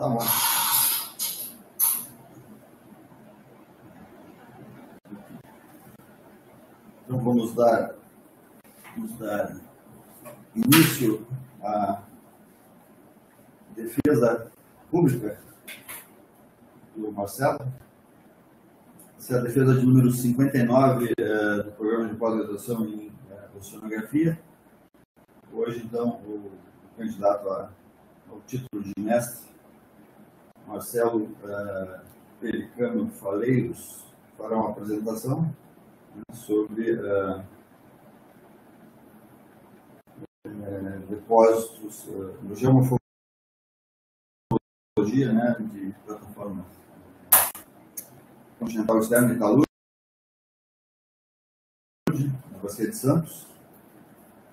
Tá bom. Então vamos dar, vamos dar início à defesa pública do Marcelo. Essa é a defesa de número 59 é, do programa de pós-graduação em é, oceanografia. Hoje, então, o, o candidato a, ao título de mestre, Marcelo é, Pelicano Faleiros, fará uma apresentação né, sobre é, depósitos uh, no geomorfologia né, de plataforma continental externa Talude, na Bacia de Santos.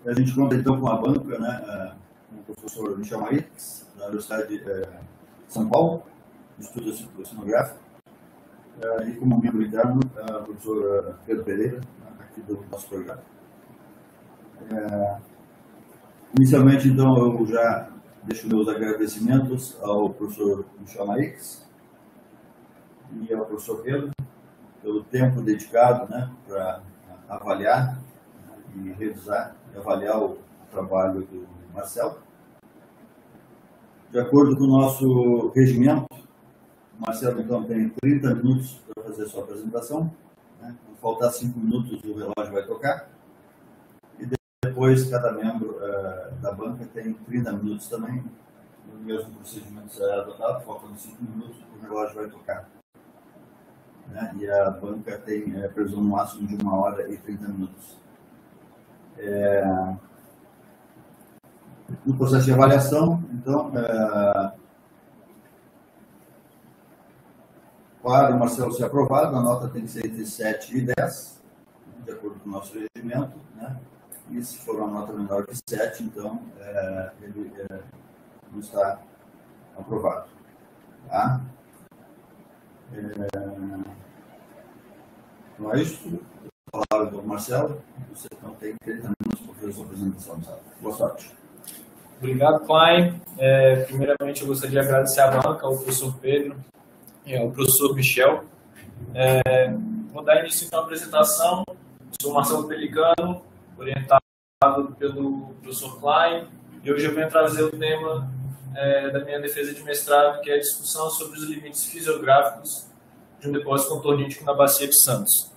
E a gente conta então com a banca, né, com o professor Michel Marix, da Universidade de São Paulo, Instituto Oceanográfico, é, e como membro interno, o professor Pedro Pereira, aqui do nosso programa. Inicialmente, então, eu já deixo meus agradecimentos ao professor Michel Marix, e ao professor Pedro pelo tempo dedicado né, para avaliar e revisar e avaliar o trabalho do Marcelo. De acordo com o nosso regimento, o Marcelo então tem 30 minutos para fazer sua apresentação. Né? Quando faltar 5 minutos, o relógio vai tocar. E depois, cada membro uh, da banca tem 30 minutos também. O mesmo procedimento será adotado, faltando 5 minutos, o relógio vai tocar né? e a banca tem é, previsão no máximo de uma hora e 30 minutos. É, no processo de avaliação, então, é, para o Marcelo ser aprovado, a nota tem que ser entre 7 e 10, de acordo com o nosso regimento, né? e se for uma nota menor que 7, então é, ele é, não está aprovado. Tá? É... Não é isso? Palavra do Marcelo. Você não tem 30 minutos para fazer a sua apresentação. Boa sorte. Obrigado, Klein. É, primeiramente, eu gostaria de agradecer a banca, ao professor Pedro e ao professor Michel. É, vou dar início então à apresentação. Sou Marcelo Pelicano, orientado pelo professor Klein, e hoje eu venho trazer o tema é, da minha defesa de mestrado, que é a discussão sobre os limites fisiográficos de um depósito contornítico na Bacia de Santos.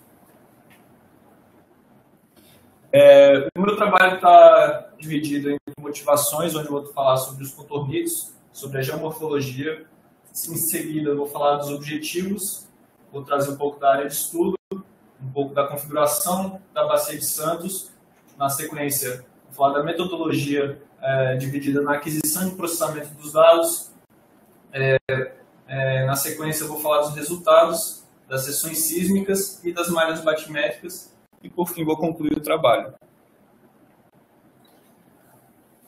É, o meu trabalho está dividido em motivações, onde eu vou falar sobre os contornitos, sobre a geomorfologia. Em seguida, eu vou falar dos objetivos, vou trazer um pouco da área de estudo, um pouco da configuração da Bacia de Santos. Na sequência, vou falar da metodologia é, dividida na aquisição e processamento dos dados. É, é, na sequência, vou falar dos resultados das sessões sísmicas e das malhas batimétricas. E, por fim, vou concluir o trabalho.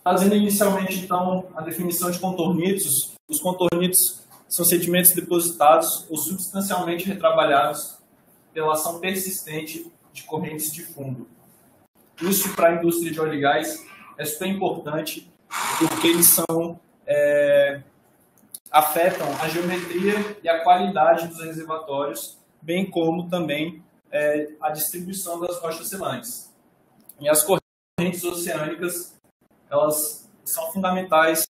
Fazendo inicialmente, então, a definição de contornitos. Os contornitos são sedimentos depositados ou substancialmente retrabalhados pela ação persistente de correntes de fundo. Isso, para a indústria de óleo e gás, é super importante, porque eles são é, afetam a geometria e a qualidade dos reservatórios, bem como também é, a distribuição das rochas selantes. E as correntes oceânicas, elas são fundamentais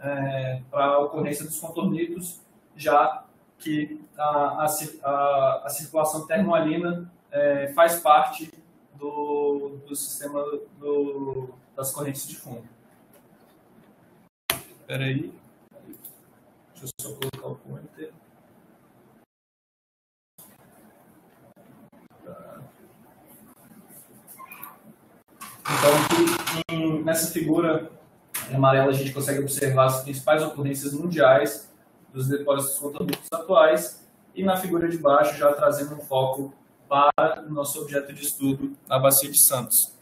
é, para a ocorrência dos contornitos, já que a, a, a circulação termoalina é, faz parte do, do sistema do, das correntes de fundo. Espera aí. Deixa eu só colocar o pointer. Então, aqui, nessa figura amarela, a gente consegue observar as principais ocorrências mundiais dos depósitos contorníticos atuais. E na figura de baixo, já trazendo um foco para o nosso objeto de estudo, a Bacia de Santos.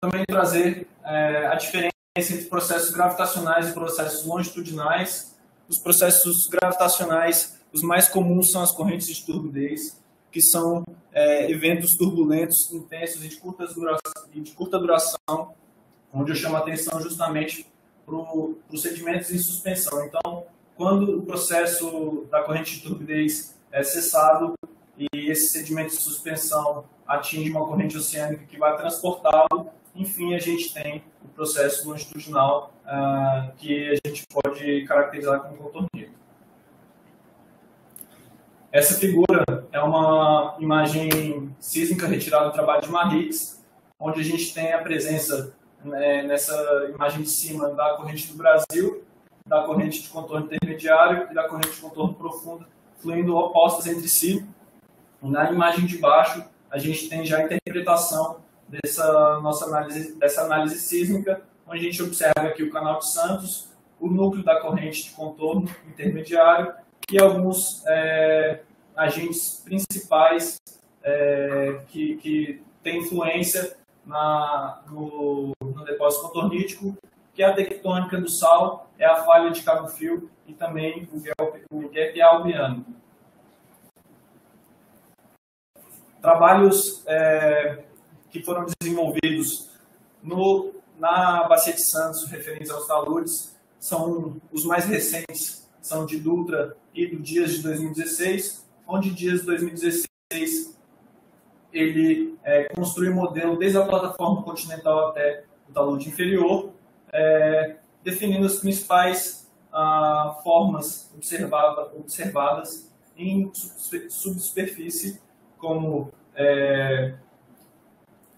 Também trazer é, a diferença entre processos gravitacionais e processos longitudinais. Os processos gravitacionais, os mais comuns são as correntes de turbidez, que são é, eventos turbulentos, intensos e de, curta duração, de curta duração, onde eu chamo a atenção justamente para os sedimentos em suspensão. Então, quando o processo da corrente de turbidez é cessado e esse sedimento de suspensão atinge uma corrente oceânica que vai transportá-lo, enfim, a gente tem o processo longitudinal uh, que a gente pode caracterizar como contornido. Essa figura é uma imagem sísmica retirada do trabalho de Marrix, onde a gente tem a presença né, nessa imagem de cima da corrente do Brasil, da corrente de contorno intermediário e da corrente de contorno profundo, fluindo opostas entre si. Na imagem de baixo, a gente tem já a interpretação dessa nossa análise, dessa análise sísmica, onde a gente observa aqui o canal de Santos, o núcleo da corrente de contorno intermediário e alguns é, agentes principais é, que, que têm influência na, no, no, depósito contornítico, que é a tectônica do sal, é a falha de Cabo Frio e também o gap albiano. Trabalhos é, que foram desenvolvidos no, na Bacia de Santos, referentes aos taludes, são os mais recentes, são de Dutra e do Dias de 2016, onde Dias de 2016 ele é, construiu um modelo desde a plataforma continental até o talude inferior, é, definindo as principais ah, formas observada, observadas em subsuperfície, como é,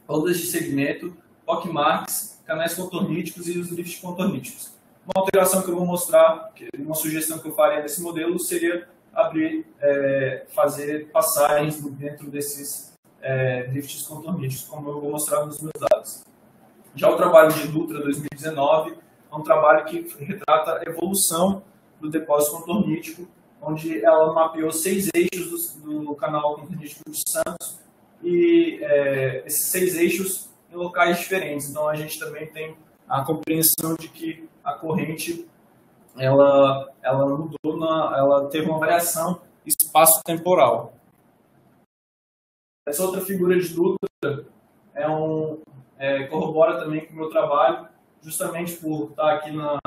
ondas de segmento, pockmarks, canais contorníticos e os drifts contorníticos. Uma alteração que eu vou mostrar, uma sugestão que eu faria nesse modelo seria abrir, é, fazer passagens dentro desses é, drifts contorníticos, como eu vou mostrar nos meus dados. Já o trabalho de Dutra 2019 é um trabalho que retrata a evolução do depósito contornítico, onde ela mapeou seis eixos do, do canal contornítico de Santos e é, esses seis eixos em locais diferentes. Então a gente também tem a compreensão de que a corrente ela, ela mudou, na, ela teve uma variação espaço-temporal. Essa outra figura de Dutra é um, é, corrobora também com o meu trabalho, justamente por estar aqui na,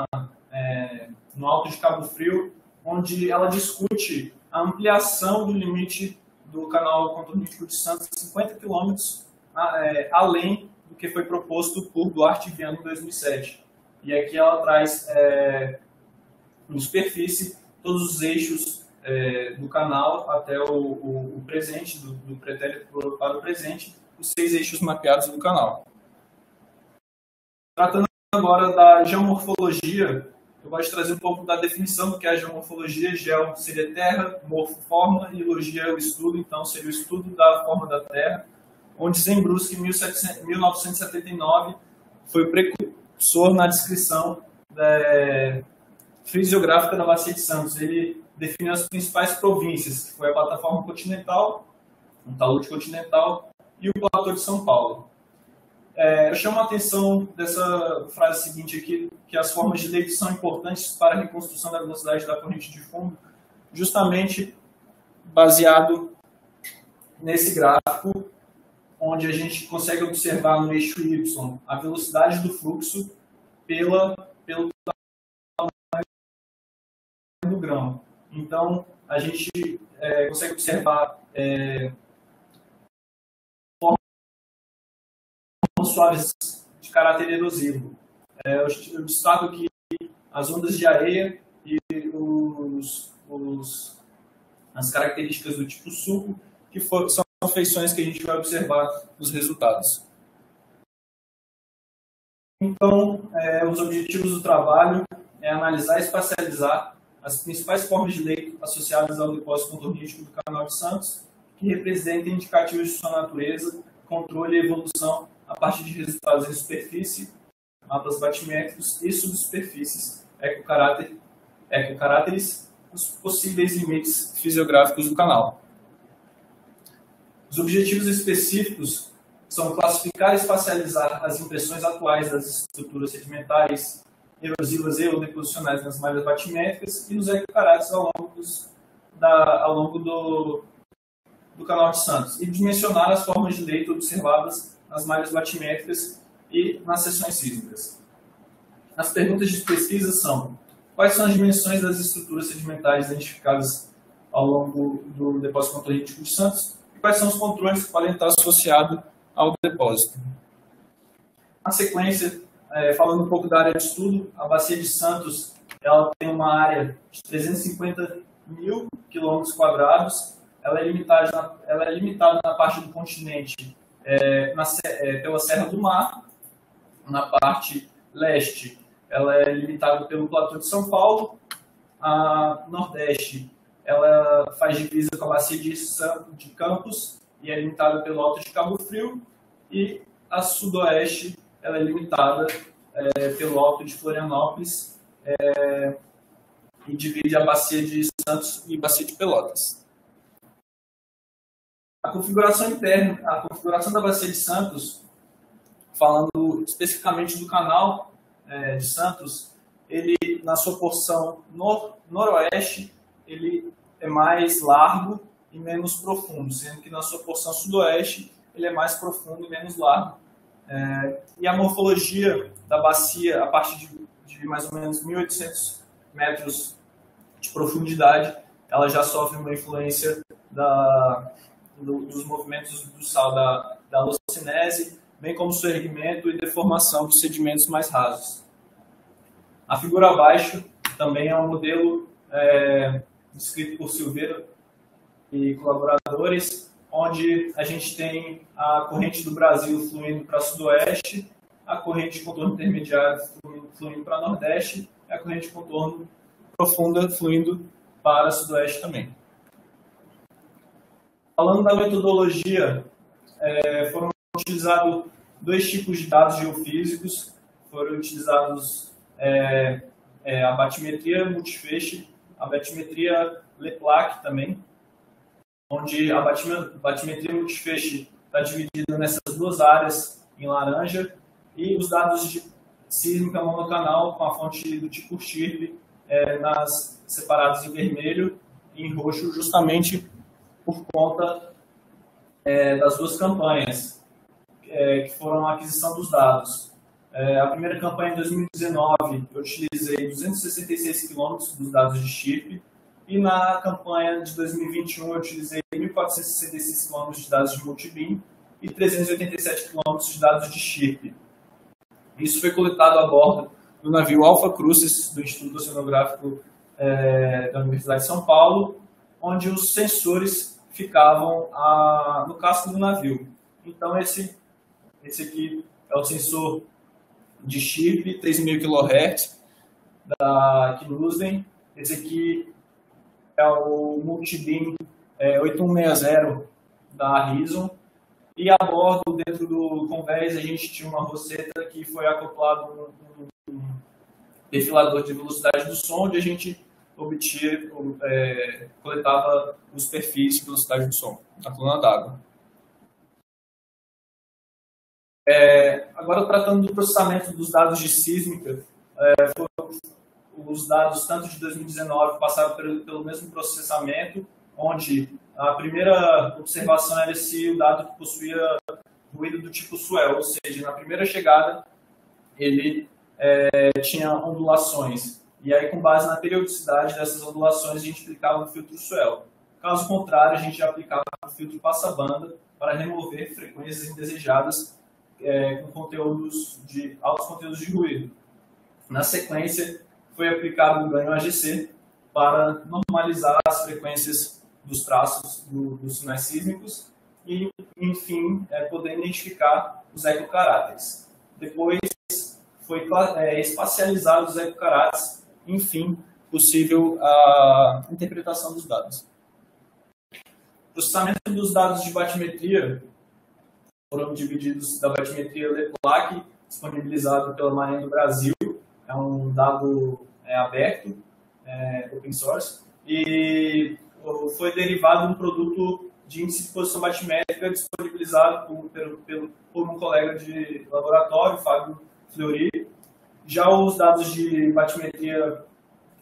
é, no Alto de Cabo Frio, onde ela discute a ampliação do limite do canal contornístico de Santos 50 quilômetros é, além do que foi proposto por Duarte Viana em 2007. E aqui ela traz é, em superfície todos os eixos é, do canal até o, o, o presente, do, do, pretérito para o presente, os seis eixos mapeados do canal. Tratando agora da geomorfologia, eu gosto de trazer um pouco da definição do que é a geomorfologia. Geo seria terra, morfo, forma, e logia é o estudo, então seria o estudo da forma da terra, onde Zembrusque, em 1979, foi precursor na descrição da, fisiográfica da Bacia de Santos. Ele definiu as principais províncias, que foi a plataforma continental, o talude continental e o platô de São Paulo. É, eu chamo a atenção dessa frase seguinte aqui, que as formas de leito são importantes para a reconstrução da velocidade da corrente de fundo, justamente baseado nesse gráfico, onde a gente consegue observar no eixo Y a velocidade do fluxo pela, pelo tamanho do grão. Então, a gente é, consegue observar é, suaves de caráter erosivo. É, eu, destaco que as ondas de areia e os, os, as características do tipo suco, que for, são feições que a gente vai observar nos resultados. Então, é, os objetivos do trabalho é analisar e espacializar as principais formas de leito associadas ao depósito contornístico do Canal de Santos, que representem indicativos de sua natureza, controle e evolução a partir de resultados em superfície, mapas batimétricos e subsuperfícies, ecocaráter, ecocaráteres, os possíveis limites fisiográficos do canal. Os objetivos específicos são classificar e espacializar as impressões atuais das estruturas sedimentares, erosivas e ou deposicionais nas malhas batimétricas e os ecocaráteres ao longo, dos, da, ao longo do, do canal de Santos, e dimensionar as formas de leito observadas nas malhas batimétricas e nas seções sísmicas. As perguntas de pesquisa são: quais são as dimensões das estruturas sedimentares identificadas ao longo do depósito contorrítico de Santos quais são os controles que podem estar associados ao depósito? Na sequência, é, falando um pouco da área de estudo, a Bacia de Santos ela tem uma área de 350 mil quilômetros quadrados. Ela é limitada na, ela é limitada na parte do continente é, na, é, pela Serra do Mar, na parte leste ela é limitada pelo Platô de São Paulo, a nordeste ela faz divisa com a bacia de, de Campos e é limitada pelo Alto de Cabo Frio, e a sudoeste ela é limitada é, pelo Alto de Florianópolis é, e divide a bacia de Santos e bacia de Pelotas. A configuração interna, a configuração da bacia de Santos, falando especificamente do canal é, de Santos, ele na sua porção nor noroeste ele é mais largo e menos profundo, sendo que na sua porção sudoeste ele é mais profundo e menos largo. É, e a morfologia da bacia, a partir de, de mais ou menos 1.800 metros de profundidade, ela já sofre uma influência da, do, dos movimentos do sal da, da bem como seu erguimento e deformação dos sedimentos mais rasos. A figura abaixo também é um modelo é, descrito por Silveira e colaboradores, onde a gente tem a corrente do Brasil fluindo para sudoeste, a corrente de contorno intermediário fluindo, fluindo para nordeste e a corrente de contorno profunda fluindo para sudoeste também. Falando da metodologia, é, foram utilizados dois tipos de dados geofísicos, foram utilizados é, é, a batimetria multifeixe, a batimetria Leplac também, onde a batimetria multifeixe está dividida nessas duas áreas em laranja e os dados de sísmica monocanal com a fonte do tipo STIRP é, nas separadas em vermelho e em roxo, justamente por conta é, das duas campanhas é, que foram a aquisição dos dados. É, a primeira campanha em 2019 eu utilizei 266 quilômetros dos dados de chip e na campanha de 2021 eu utilizei 1.466 km de dados de multibeam e 387 km de dados de chip. Isso foi coletado a bordo do navio Alpha Crucis, do Instituto Oceanográfico é, da Universidade de São Paulo, onde os sensores ficavam a, no casco do navio. Então, esse, esse aqui é o sensor de chip, 3.000 kHz, da Knudsen. Esse aqui é o Multibeam é, 8160 da Horizon. E a bordo, dentro do Convés, a gente tinha uma roseta que foi acoplado um, um defilador de velocidade do som, onde a gente obtinha, é, coletava os perfis de velocidade do som na coluna d'água. É, agora, tratando do processamento dos dados de sísmica, é, os dados tanto de 2019 passaram pelo, pelo mesmo processamento, onde a primeira observação era se o dado que possuía ruído do tipo swell, ou seja, na primeira chegada ele é, tinha ondulações. E aí, com base na periodicidade dessas ondulações, a gente aplicava o filtro swell. Caso contrário, a gente aplicava o filtro passa-banda para remover frequências indesejadas é, com conteúdos de altos conteúdos de ruído. Na sequência, foi aplicado o ganho AGC para normalizar as frequências dos traços do, dos sinais sísmicos e, enfim, é, poder identificar os ecocaráteres. Depois foi é, espacializado os ecocaráteres, enfim, possível a interpretação dos dados. Processamento dos dados de batimetria foram divididos da batimetria LEPLAC, disponibilizado pela Marinha do Brasil, é um dado é, aberto, é, open source, e foi derivado de um produto de índice de posição batimétrica disponibilizado por, pelo, pelo, por um colega de laboratório, Fábio Fleury. Já os dados de batimetria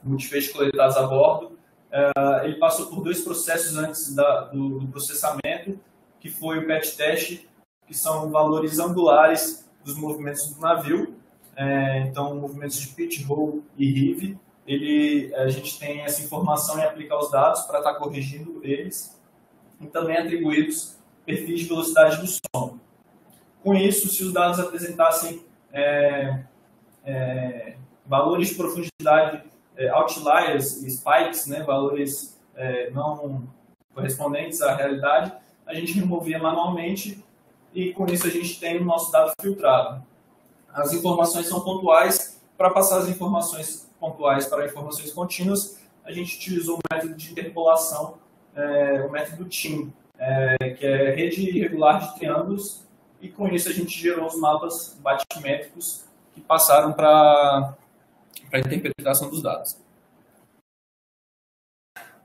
multifeixe coletados a bordo, é, ele passou por dois processos antes da, do, do, processamento, que foi o PET test, que são valores angulares dos movimentos do navio, é, então movimentos de pitch, roll e heave, ele, a gente tem essa informação e aplicar os dados para estar tá corrigindo eles e também atribuídos perfis de velocidade do som. Com isso, se os dados apresentassem é, é, valores de profundidade, é, outliers spikes, né, valores é, não correspondentes à realidade, a gente removia manualmente e com isso a gente tem o nosso dado filtrado. As informações são pontuais. Para passar as informações pontuais para informações contínuas, a gente utilizou o método de interpolação, é, o método TIM, é, que é rede irregular de triângulos, e com isso a gente gerou os mapas batimétricos que passaram para a interpretação dos dados.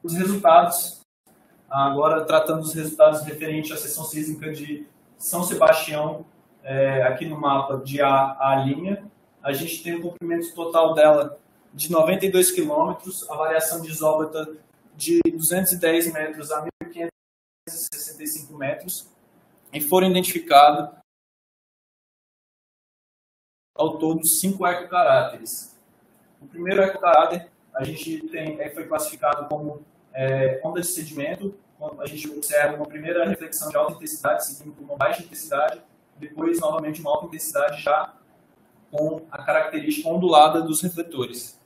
Os resultados, agora tratando dos resultados referentes à seção sísmica de São Sebastião, é, aqui no mapa de A a linha, a gente tem um comprimento total dela de 92 quilômetros, a variação de isóbata de 210 metros a 1.565 metros, e foram identificados ao todo cinco ecocaráteres. O primeiro ecocaráter a gente tem, é, foi classificado como é, onda de sedimento, a gente observa uma primeira reflexão de alta intensidade, seguindo por uma baixa intensidade, depois novamente uma alta intensidade já com a característica ondulada dos refletores.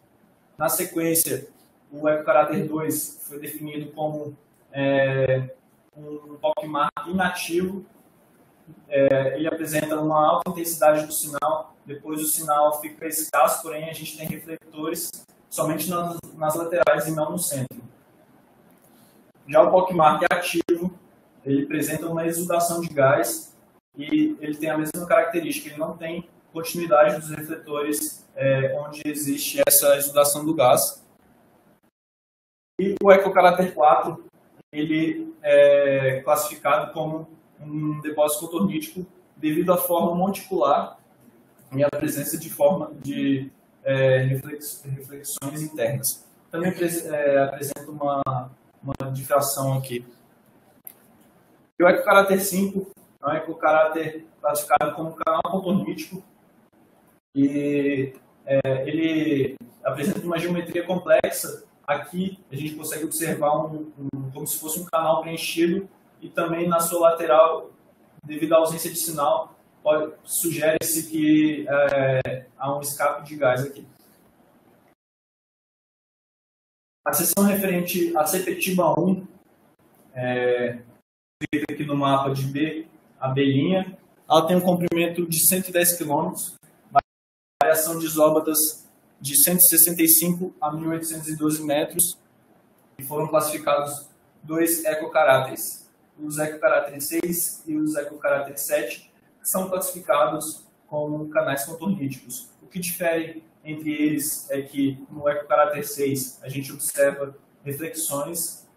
Na sequência, o ecocaráter 2 foi definido como é, um POCMAR inativo. É, ele apresenta uma alta intensidade do sinal, depois o sinal fica escasso, porém a gente tem refletores somente nas, nas laterais e não no centro. Já o POCMAR é ativo, ele apresenta uma exudação de gás e ele tem a mesma característica, ele não tem continuidade dos refletores é, onde existe essa exudação do gás. E o ecocaráter 4, ele é classificado como um depósito cotornítico devido à forma monticular e à presença de forma de é, reflex, reflexões internas. Também é, apresenta uma, uma difração aqui. E o ecocaráter 5 é um ecocaráter classificado como canal contornítico e é, ele apresenta uma geometria complexa. Aqui a gente consegue observar um, um, como se fosse um canal preenchido e também na sua lateral, devido à ausência de sinal, sugere-se que é, há um escape de gás aqui. A seção referente a Sepetiba 1, é, aqui no mapa de B, a belinha, ela tem um comprimento de 110 km, variação de isóbatas de 165 a 1812 metros, e foram classificados dois ecocaráteres, os ecocaráteres 6 e os ecocaráteres 7, que são classificados como canais contorníticos. O que difere entre eles é que no ecocaráter 6 a gente observa reflexões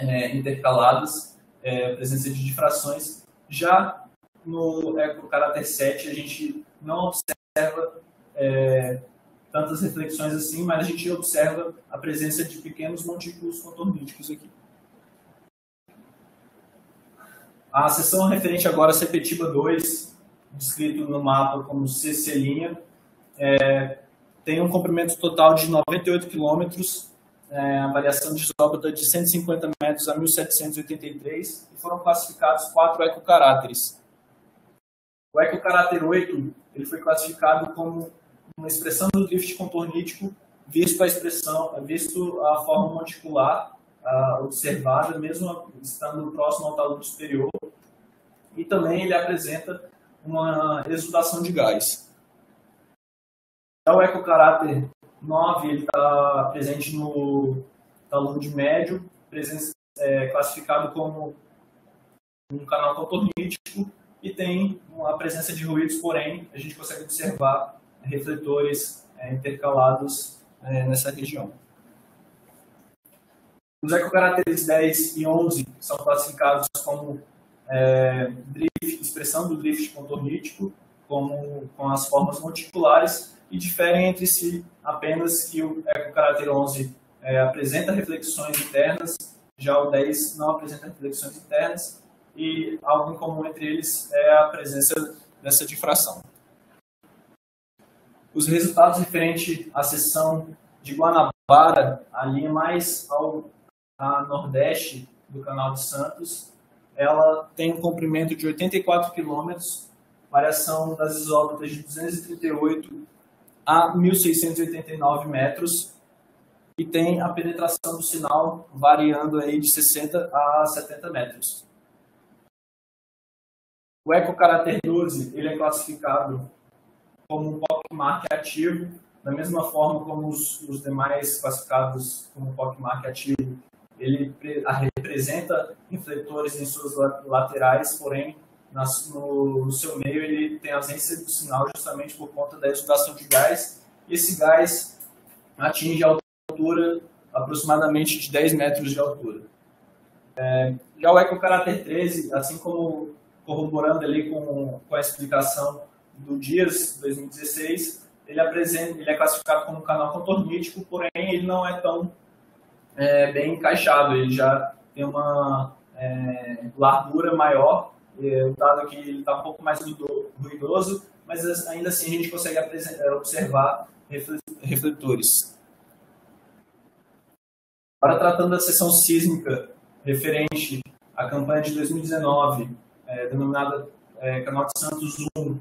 é, intercaladas, é, presença de difrações. Já no ecocaráter 7 a gente não observa é, tantas reflexões assim, mas a gente observa a presença de pequenos montículos contorníticos aqui. A seção referente agora a Sepetiba 2, descrito no mapa como CC', é, tem um comprimento total de 98 quilômetros, é, a variação de isóbata de 150 metros a 1783, e foram classificados quatro ecocaráteres. O ecocaráter 8 ele foi classificado como uma expressão do drift contornítico visto a expressão, visto a forma monticular uh, observada, mesmo estando próximo ao talude superior, e também ele apresenta uma exudação de gás. Já o ecocaráter 9 ele está presente no talude médio, presença, é, classificado como um canal contornítico e tem a presença de ruídos, porém a gente consegue observar refletores é, intercalados é, nessa região. Os ecocaracteres 10 e 11 são classificados como é, drift, expressão do drift contornítico, como, com as formas monticulares, e diferem entre si apenas que o ecocaráter 11 é, apresenta reflexões internas, já o 10 não apresenta reflexões internas, e algo em comum entre eles é a presença dessa difração. os resultados referentes à seção de Guanabara, a linha mais ao a nordeste do Canal de Santos, ela tem um comprimento de 84 quilômetros, variação das isóbatas de 238 a 1.689 metros, e tem a penetração do sinal variando aí de 60 a 70 metros. O Eco Caráter 12 ele é classificado como um POCMark ativo, da mesma forma como os, os demais classificados como POCMark ativo. Ele representa refletores em suas laterais, porém no, no, seu meio ele tem ausência do sinal justamente por conta da exudação de gás. Esse gás atinge a altura aproximadamente de 10 metros de altura. É, já o Eco Caráter 13, assim como corroborando ali com, com a explicação do Dias 2016, ele, apresenta, ele é classificado como canal contornítico, porém ele não é tão é, bem encaixado, ele já tem uma é, largura maior, o dado aqui ele está um pouco mais ruidoso, mas ainda assim a gente consegue é, observar refletores. Agora, tratando da sessão sísmica referente à campanha de 2019, é, denominada é, Canal de Santos 1,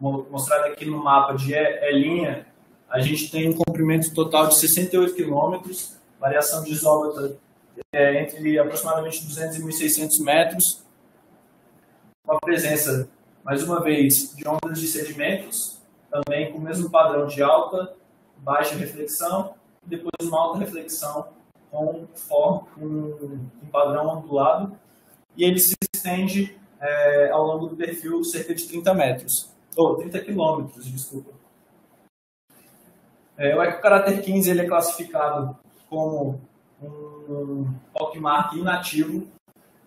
mostrada aqui no mapa de E-linha, a gente tem um comprimento total de 68 quilômetros, variação de isóbata é, entre aproximadamente 200 e 1.600 metros, com a presença, mais uma vez, de ondas de sedimentos, também com o mesmo padrão de alta, baixa reflexão, e depois uma alta reflexão com, com um padrão ondulado, e ele se estende é, ao longo do perfil cerca de 30 metros, ou 30 quilômetros, desculpa. É, o Ecocaráter 15 ele é classificado como um Pockmark inativo,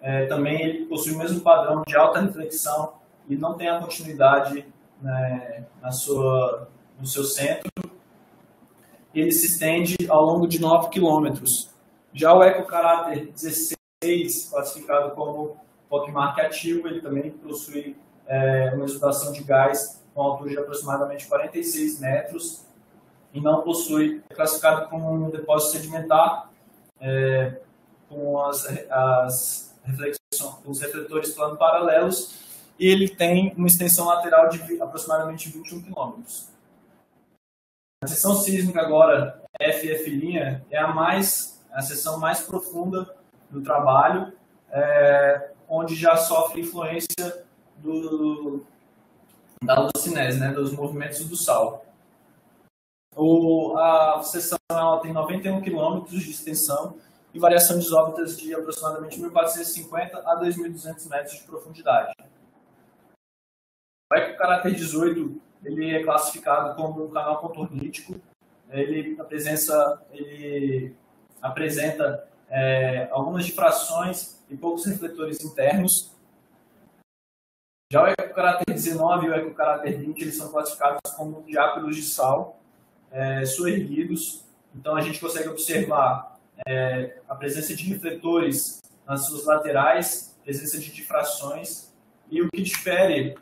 é, também ele possui o mesmo padrão de alta reflexão e não tem a continuidade né, na sua, no seu centro. Ele se estende ao longo de 9 quilômetros. Já o Ecocaráter 16, classificado como Pockmark ativo, ele também possui é, uma exudação de gás com altura de aproximadamente 46 metros e não possui, é classificado como um depósito sedimentar é, com as, as reflexões, os refletores plano paralelos e ele tem uma extensão lateral de aproximadamente 21 km. A seção sísmica agora, FF' é a mais a seção mais profunda do trabalho, é, onde já sofre influência do, da lucinese, né, dos movimentos do sal. O, a seção ela tem 91 km de extensão e variação de órbitas de aproximadamente 1.450 a 2.200 metros de profundidade. O Eco Caráter 18 ele é classificado como um canal contornítico. Ele apresenta, ele apresenta é, algumas difrações e poucos refletores internos. Já o ecocaráter 19 e o ecocaráter 20 eles são classificados como diápilos de sal é, soerguidos. Então a gente consegue observar é, a presença de refletores nas suas laterais, presença de difrações. E o que difere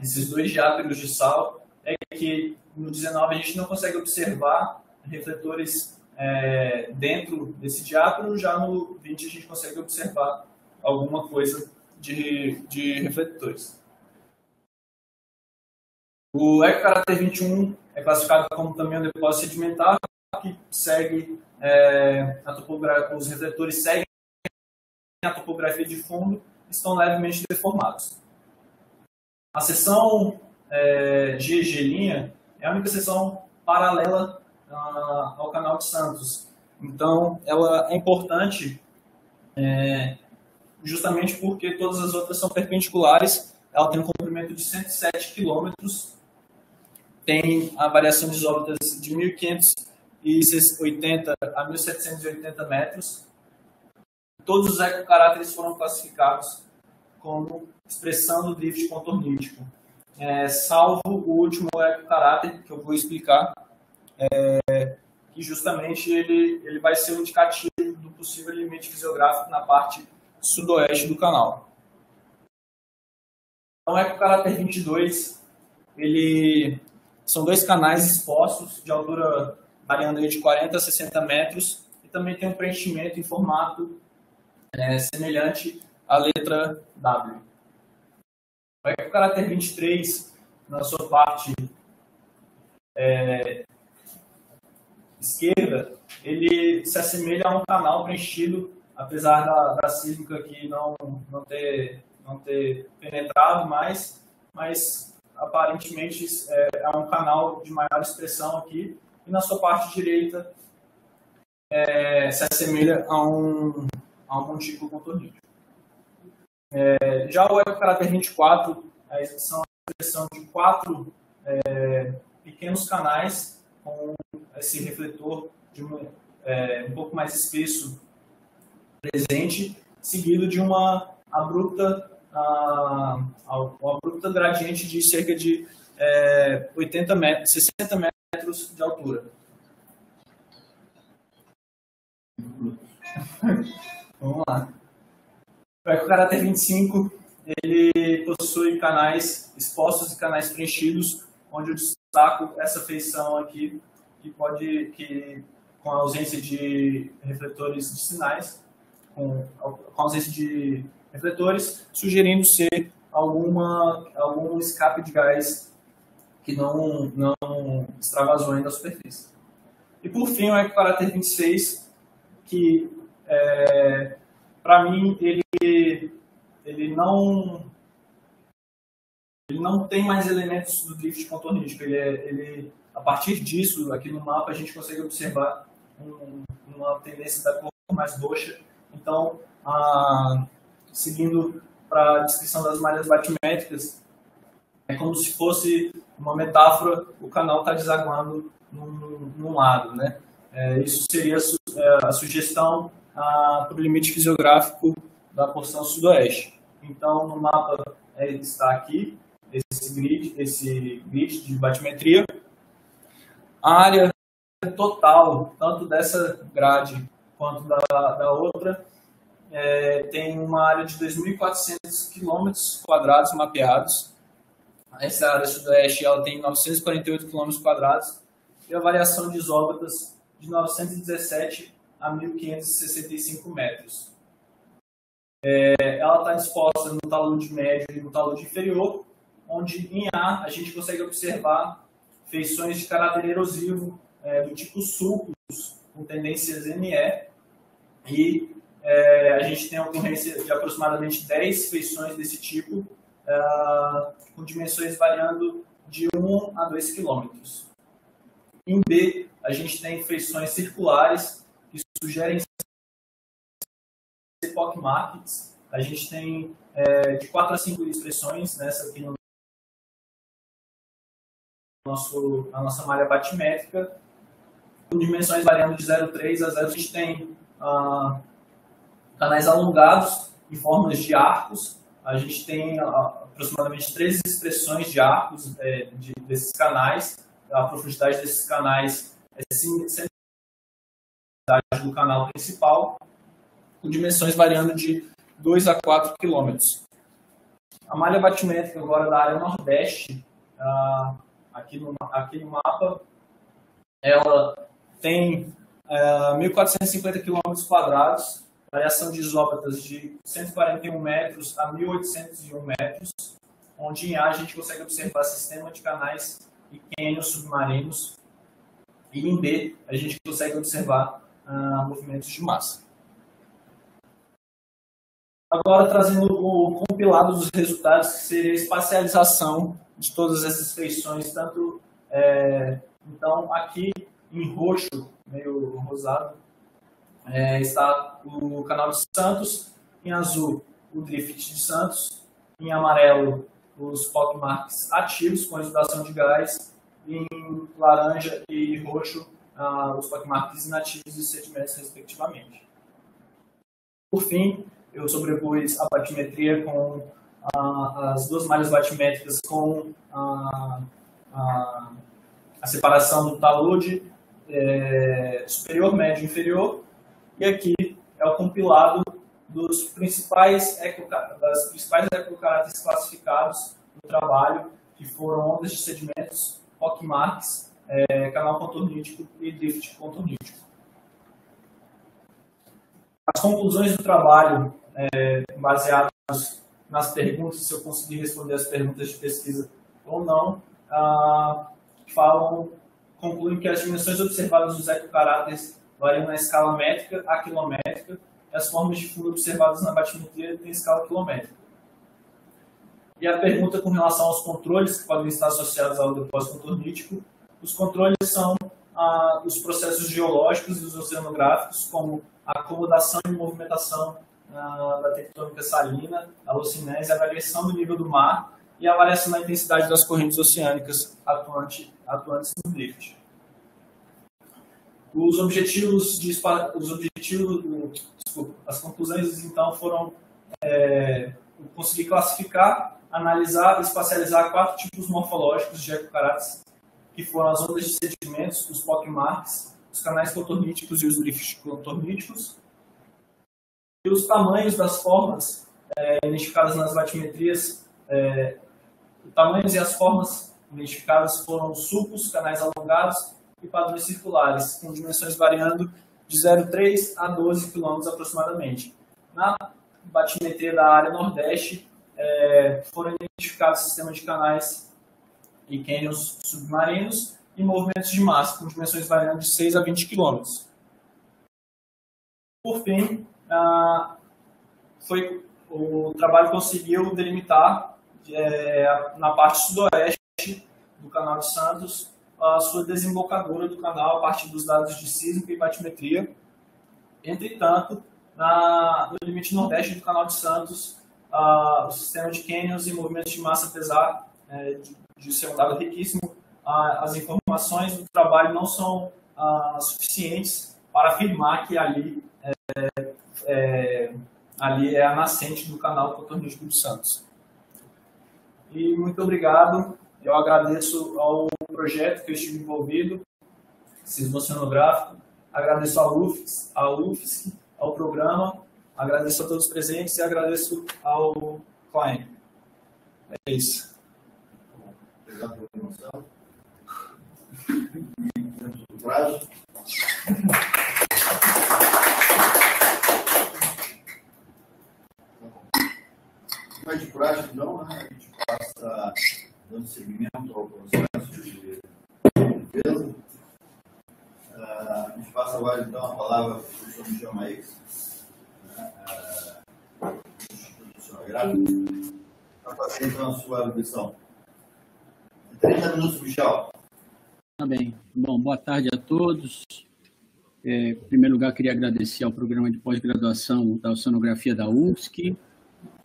esses dois diápilos de sal é que no 19 a gente não consegue observar refletores é, dentro desse diápano, já no 20 a gente consegue observar alguma coisa de, de refletores. O Ecocaráter 21 é classificado como também um depósito sedimentar que segue é, a topografia, os refletores seguem a topografia de fundo estão levemente deformados. A seção é, GG' é a única seção paralela ao canal de Santos. Então, ela é importante é, justamente porque todas as outras são perpendiculares. Ela tem um comprimento de 107 quilômetros, tem a variação de órbitas de 1.580 a 1.780 metros. Todos os ecocaráteres foram classificados como expressão do drift contornítico, é, salvo o último ecocaráter, que eu vou explicar, é, que justamente ele, ele vai ser um indicativo do possível limite fisiográfico na parte sudoeste do canal. Então, é que o caráter 22 ele São dois canais expostos, de altura variando de 40 a 60 metros, e também tem um preenchimento em formato é, semelhante à letra W. O caráter 23, na sua parte é, esquerda, ele se assemelha a um canal preenchido, apesar da, da sísmica aqui não, não, ter, não ter penetrado mais, mas aparentemente é, é um canal de maior expressão aqui, e na sua parte direita é, se assemelha a um, a um montículo contornídeo. É, já o caráter 24 é a são a expressão de quatro é, pequenos canais com esse refletor de um, é, um pouco mais espesso presente, seguido de uma abrupta a, a, abrupta gradiente de cerca de é, 80 metros, 60 metros de altura. Vamos lá. O caráter 25 ele possui canais expostos e canais preenchidos, onde eu destaco essa feição aqui, que pode, que com a ausência de refletores de sinais, com, com ausência de refletores, sugerindo ser alguma, algum escape de gás que não, não extravasou ainda a superfície. E por fim, o caráter 26, que é, para mim ele, ele não ele não tem mais elementos do drift contornístico. Ele, é, ele, a partir disso, aqui no mapa, a gente consegue observar um, uma tendência da cor mais roxa. Então, a, seguindo para a descrição das malhas batimétricas, é como se fosse uma metáfora, o canal está desaguando num, num, lado, né? É, isso seria a, é, a sugestão para o limite fisiográfico da porção sudoeste. Então, no mapa é, está aqui, esse grid, esse grid de batimetria. A área total, tanto dessa grade quanto da, da outra, é, tem uma área de 2.400 km quadrados mapeados. Essa área sudoeste ela tem 948 km quadrados e a variação de isóbatas de 917 a 1.565 metros. É, ela está disposta no talude médio e no talude inferior, onde em A a gente consegue observar feições de caráter erosivo é, do tipo sulcos, com tendências ME, e é, a gente tem a ocorrência de aproximadamente 10 feições desse tipo, com dimensões variando de 1 a 2 km. Em B, a gente tem feições circulares que sugerem epoch markets. A gente tem é, de 4 a 5 expressões nessa aqui no nosso, a nossa malha batimétrica, com dimensões variando de 0,3 a 0. A gente tem ah, canais alongados em formas de arcos. A gente tem aproximadamente três expressões de arcos é, de, desses canais. A profundidade desses canais é similar do canal principal, com dimensões variando de 2 a 4 quilômetros. A malha batimétrica agora da área nordeste, aqui, no, aqui no mapa, ela tem 1.450 quilômetros quadrados, variação de isóbatas de 141 metros a 1.801 metros, onde em A a gente consegue observar sistema de canais e submarinos, e em B a gente consegue observar uh, movimentos de massa. Agora trazendo o compilado dos resultados, que seria a espacialização de todas essas feições, tanto é, então aqui em roxo, meio rosado, é, está o canal de Santos, em azul o drift de Santos, em amarelo os pockmarks ativos com exudação de gás, em laranja e roxo ah, os pockmarks inativos e sedimentos respectivamente. Por fim, eu sobrepus a batimetria com ah, as duas malhas batimétricas com a, a, a separação do talude é, superior, médio e inferior e aqui é o compilado dos principais das principais ecocaráteres classificados do trabalho, que foram ondas de sedimentos pockmarks, é, canal contornítico e drift contornítico. As conclusões do trabalho, é, baseadas nas perguntas, se eu conseguir responder as perguntas de pesquisa ou não, ah, falam, concluem que as dimensões observadas dos ecocaráteres variam na escala métrica a quilométrica e as formas de fundo observadas na batimetria têm escala quilométrica. E a pergunta com relação aos controles que podem estar associados ao depósito contornítico, os controles são ah, os processos geológicos e os oceanográficos, como a acomodação e movimentação ah, da tectônica salina, a ocinese, a variação do nível do mar e a variação da intensidade das correntes oceânicas atuante, atuantes no drift. Os objetivos, de, os objetivos desculpa, as conclusões então foram é, conseguir classificar, analisar e espacializar quatro tipos morfológicos de ecocaráteres, que foram as ondas de sedimentos, os pockmarks, os canais contorníticos e os drifts contorníticos, e os tamanhos das formas é, identificadas nas batimetrias é, tamanhos e as formas identificadas foram sulcos, canais alongados e padrões circulares, com dimensões variando de 0,3 a 12 km aproximadamente. Na batimetria da área Nordeste, é, foram identificados sistemas de canais e cânions submarinos e movimentos de massa, com dimensões variando de 6 a 20 km. Por fim, foi, o trabalho conseguiu delimitar é, na parte sudoeste do canal de Santos, a sua desembocadura do canal a partir dos dados de sísmica e batimetria. Entretanto, na, no limite nordeste do canal de Santos, o sistema de cânions e movimentos de massa, apesar é, de, de, ser um dado riquíssimo, as informações do trabalho não são suficientes para afirmar que ali é, é, ali é a nascente do canal Cotornismo dos Santos. E muito obrigado. Eu agradeço ao projeto que eu estive envolvido, Sismo Oceanográfico. Agradeço ao UFSC, ao UFSC, ao programa. Agradeço a todos os presentes e agradeço ao Klein. É isso. Obrigado pela emoção. Temos o prazo. Mais de coragem, não, né? A gente passa dando seguimento ao processo defesa. Uh, a gente passa agora, então, a palavra para o professor Michel Maís, né? uh, para fazer, então, a sua audição. 30 minutos, Michel. Tá bem. Bom, boa tarde a todos. É, em primeiro lugar, queria agradecer ao programa de pós-graduação da Oceanografia da UFSC,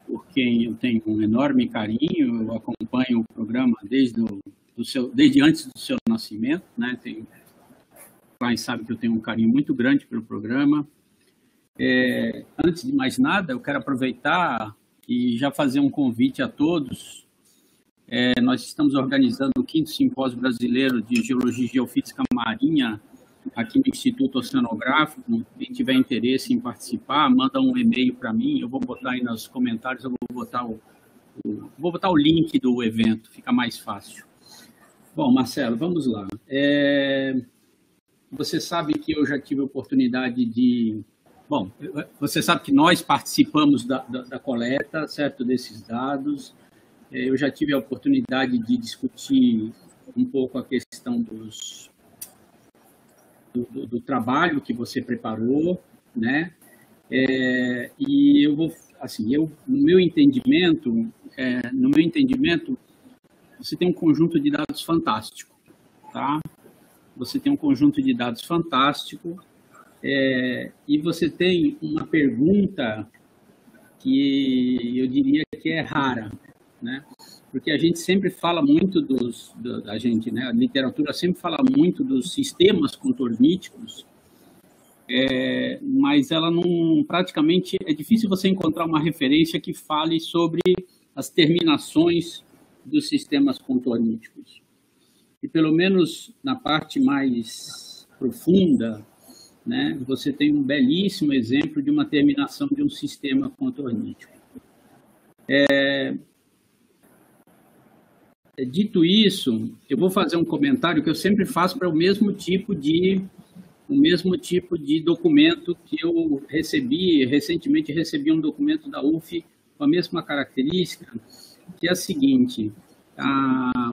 por quem eu tenho um enorme carinho. Eu acompanho o programa desde, o, do seu, desde antes do seu nascimento. Né? Tenho, Klein sabe que eu tenho um carinho muito grande pelo programa. É, antes de mais nada, eu quero aproveitar e já fazer um convite a todos. É, nós estamos organizando o quinto simpósio brasileiro de geologia e geofísica marinha aqui no Instituto Oceanográfico. Quem tiver interesse em participar, manda um e-mail para mim. Eu vou botar aí nos comentários, eu vou botar o, o, vou botar o link do evento, fica mais fácil. Bom, Marcelo, vamos lá. É, você sabe que eu já tive a oportunidade de. Bom, você sabe que nós participamos da, da, da coleta, certo, desses dados. É, eu já tive a oportunidade de discutir um pouco a questão dos do, do, do trabalho que você preparou, né? É, e eu vou, assim, eu, no meu entendimento, é, no meu entendimento, você tem um conjunto de dados fantástico, tá? Você tem um conjunto de dados fantástico é, e você tem uma pergunta que eu diria que é rara, né? porque a gente sempre fala muito dos, da gente, né? A literatura sempre fala muito dos sistemas contorníticos, é, mas ela não, praticamente, é difícil você encontrar uma referência que fale sobre as terminações dos sistemas contorníticos. E pelo menos na parte mais profunda, né, você tem um belíssimo exemplo de uma terminação de um sistema contornítico. É, dito isso, eu vou fazer um comentário que eu sempre faço para o mesmo tipo de o mesmo tipo de documento que eu recebi recentemente recebi um documento da UF com a mesma característica, que é a seguinte: a,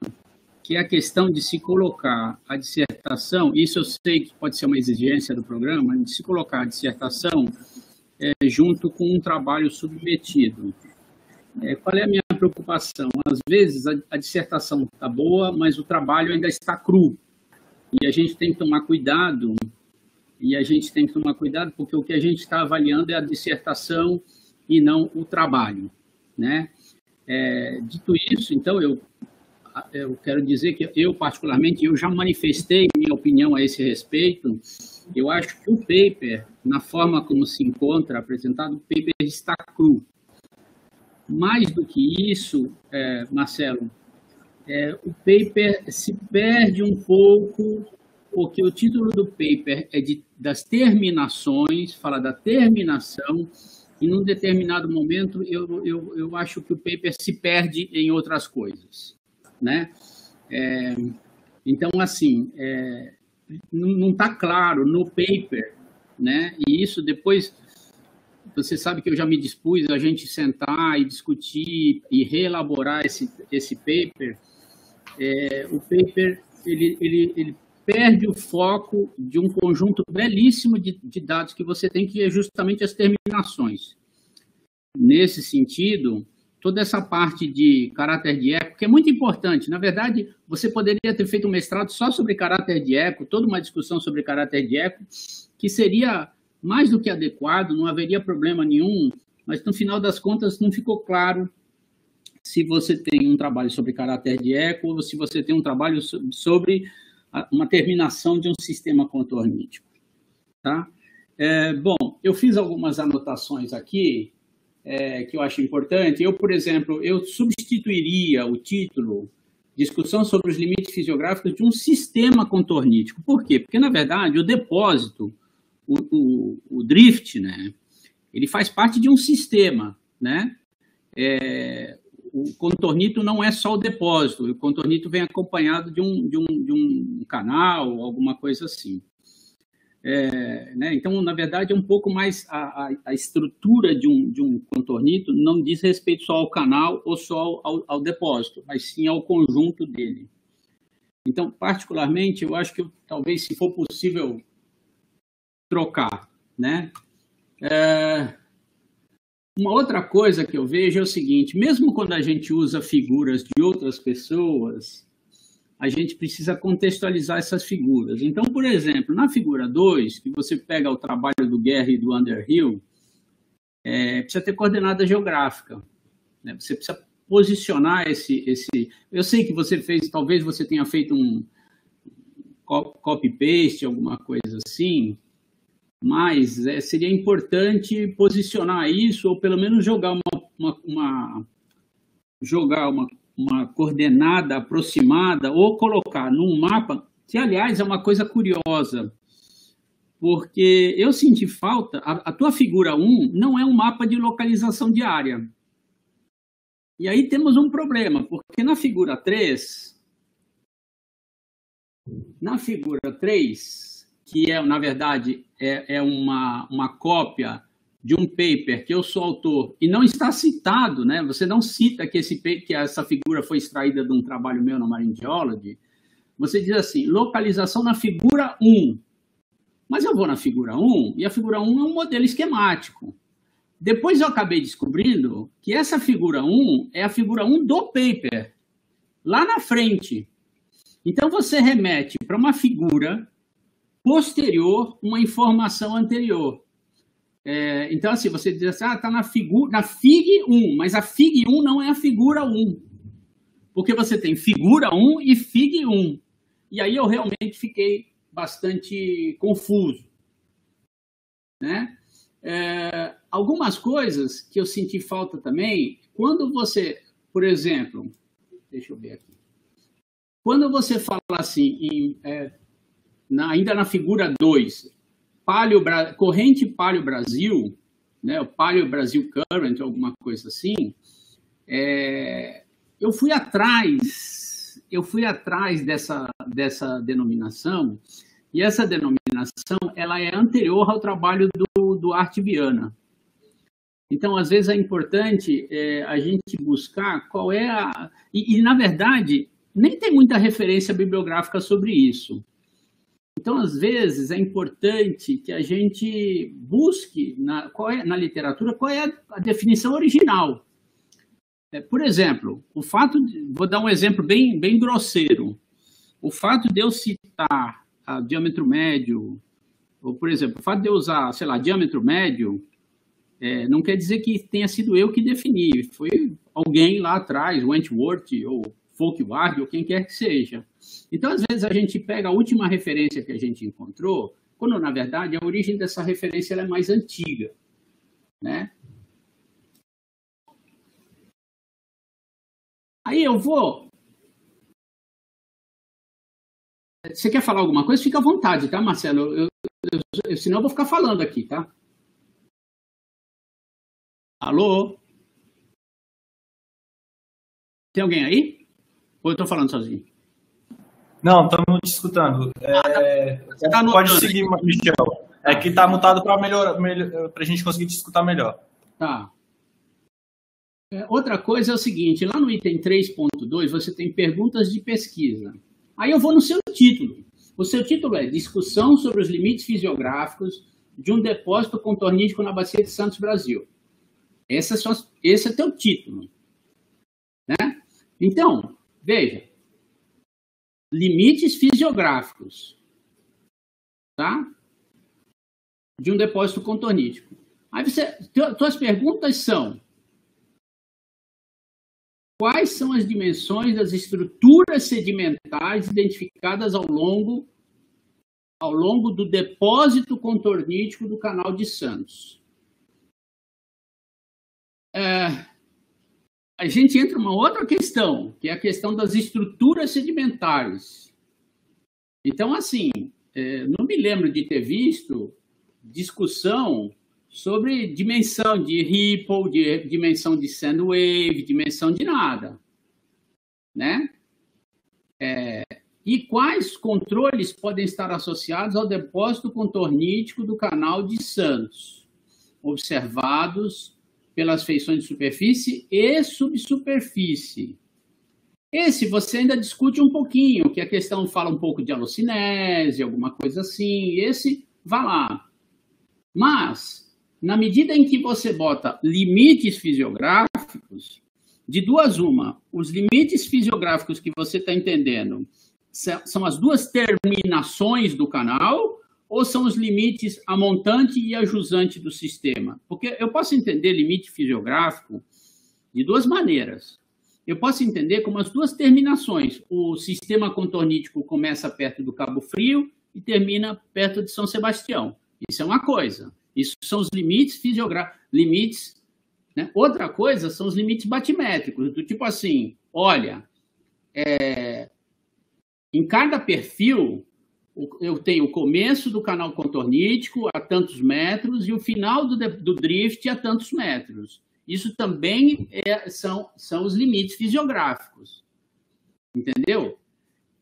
que é a questão de se colocar a dissertação, isso eu sei que pode ser uma exigência do programa, de se colocar a dissertação é, junto com um trabalho submetido. É, qual é a minha preocupação? Às vezes a, a dissertação está boa, mas o trabalho ainda está cru. E a gente tem que tomar cuidado, e a gente tem que tomar cuidado, porque o que a gente está avaliando é a dissertação e não o trabalho. Né? É, dito isso, então, eu, eu quero dizer que eu, particularmente, eu já manifestei minha opinião a esse respeito. Eu acho que o paper, na forma como se encontra apresentado, o paper está cru. Mais do que isso, é, Marcelo, é, o paper se perde um pouco, porque o título do paper é de, das terminações, fala da terminação, e num determinado momento eu, eu, eu acho que o paper se perde em outras coisas, né? É, então, assim, é, não está claro no paper, né? E isso depois, você sabe que eu já me dispus a gente sentar e discutir e reelaborar esse, esse paper. É, o paper, ele, ele, ele perde o foco de um conjunto belíssimo de, de dados que você tem, que é justamente as terminações. Nesse sentido, toda essa parte de caráter de eco, que é muito importante. Na verdade, você poderia ter feito um mestrado só sobre caráter de eco, toda uma discussão sobre caráter de eco, que seria mais do que adequado, não haveria problema nenhum, mas no final das contas não ficou claro se você tem um trabalho sobre caráter de eco ou se você tem um trabalho sobre uma terminação de um sistema contornítico. Tá? É, bom, eu fiz algumas anotações aqui é, que eu acho importante. Eu, por exemplo, eu substituiria o título Discussão sobre os limites fisiográficos de um sistema contornítico. Por quê? Porque, na verdade, o depósito, o, o, o drift, né, ele faz parte de um sistema, né? É, o contornito não é só o depósito, o contornito vem acompanhado de um, de um, de um canal, alguma coisa assim. É, né? Então, na verdade, é um pouco mais a, a, a, estrutura de um, de um contornito não diz respeito só ao canal ou só ao, ao depósito, mas sim ao conjunto dele. Então, particularmente, eu acho que talvez, se for possível, trocar, né? É, uma outra coisa que eu vejo é o seguinte: mesmo quando a gente usa figuras de outras pessoas, a gente precisa contextualizar essas figuras. Então, por exemplo, na figura 2, que você pega o trabalho do Guerra e do Underhill, é, precisa ter coordenada geográfica. Né? Você precisa posicionar esse, esse. Eu sei que você fez, talvez você tenha feito um copy-paste, alguma coisa assim, mas é, seria importante posicionar isso, ou pelo menos jogar uma, uma, uma jogar uma, uma coordenada aproximada, ou colocar num mapa, que aliás é uma coisa curiosa, porque eu senti falta, a, a tua figura 1 não é um mapa de localização de área. E aí temos um problema, porque na figura 3, na figura 3, que é, na verdade, é, é uma, uma cópia de um paper que eu sou autor e não está citado, né? Você não cita que, esse, que essa figura foi extraída de um trabalho meu na Marine Geology. Você diz assim, localização na figura 1. Mas eu vou na figura 1 e a figura 1 é um modelo esquemático. Depois eu acabei descobrindo que essa figura 1 é a figura 1 do paper, lá na frente. Então você remete para uma figura posterior uma informação anterior. É, então, assim, você diz assim, ah, está na, na FIG 1, mas a FIG 1 não é a figura 1. Porque você tem figura 1 e FIG 1. E aí eu realmente fiquei bastante confuso. Né? É, algumas coisas que eu senti falta também, quando você, por exemplo, deixa eu ver aqui. Quando você fala assim em é, na, ainda na figura 2, palio, corrente Palio Brasil, né, o Palio Brasil Current, alguma coisa assim, é, eu fui atrás eu fui atrás dessa, dessa denominação, e essa denominação ela é anterior ao trabalho do, do Arte Viana. Então, às vezes é importante é, a gente buscar qual é a. E, e, na verdade, nem tem muita referência bibliográfica sobre isso. Então, às vezes, é importante que a gente busque na, é, na literatura qual é a, a definição original. É, por exemplo, o fato de, vou dar um exemplo bem, bem grosseiro. O fato de eu citar a diâmetro médio, ou, por exemplo, o fato de eu usar, sei lá, diâmetro médio, é, não quer dizer que tenha sido eu que defini. Foi alguém lá atrás, Wentworth ou Folkward ou quem quer que seja. Então, às vezes, a gente pega a última referência que a gente encontrou, quando, na verdade, a origem dessa referência é mais antiga. Né? Aí eu vou. Você quer falar alguma coisa? Fica à vontade, tá, Marcelo? Eu, eu, eu, senão eu vou ficar falando aqui, tá? Alô? Tem alguém aí? Ou eu estou falando sozinho? Não, estamos te escutando. É, tá pode seguir, Michel. É que está mutado para melhor, melhor, a gente conseguir te escutar melhor. Tá. É, outra coisa é o seguinte, lá no item 3.2 você tem perguntas de pesquisa. Aí eu vou no seu título. O seu título é Discussão sobre os limites fisiográficos de um depósito contornístico na Bacia de Santos, Brasil. Esse é, só, esse é teu título. Né? Então, veja. Limites fisiográficos. Tá? De um depósito contornítico. Aí você, tuas perguntas são: quais são as dimensões das estruturas sedimentares identificadas ao longo ao longo do depósito contornítico do Canal de Santos? é, a gente entra uma outra questão, que é a questão das estruturas sedimentares. Então, assim, é, não me lembro de ter visto discussão sobre dimensão de Ripple, de dimensão de sand wave, dimensão de nada, né? É, e quais controles podem estar associados ao depósito contornítico do canal de Santos, observados pelas feições de superfície e subsuperfície. Esse você ainda discute um pouquinho, que a questão fala um pouco de alucinese, alguma coisa assim. Esse, vá lá. Mas, na medida em que você bota limites fisiográficos, de duas uma, os limites fisiográficos que você está entendendo são as duas terminações do canal ou são os limites a montante e a jusante do sistema? Porque eu posso entender limite fisiográfico de duas maneiras. Eu posso entender como as duas terminações. O sistema contornítico começa perto do Cabo Frio e termina perto de São Sebastião. Isso é uma coisa. Isso são os limites fisiográficos. Limites. Né? Outra coisa são os limites batimétricos, do tipo assim: olha, é, em cada perfil eu tenho o começo do canal contornítico a tantos metros e o final do, do drift a tantos metros. Isso também é, são, são os limites fisiográficos. Entendeu?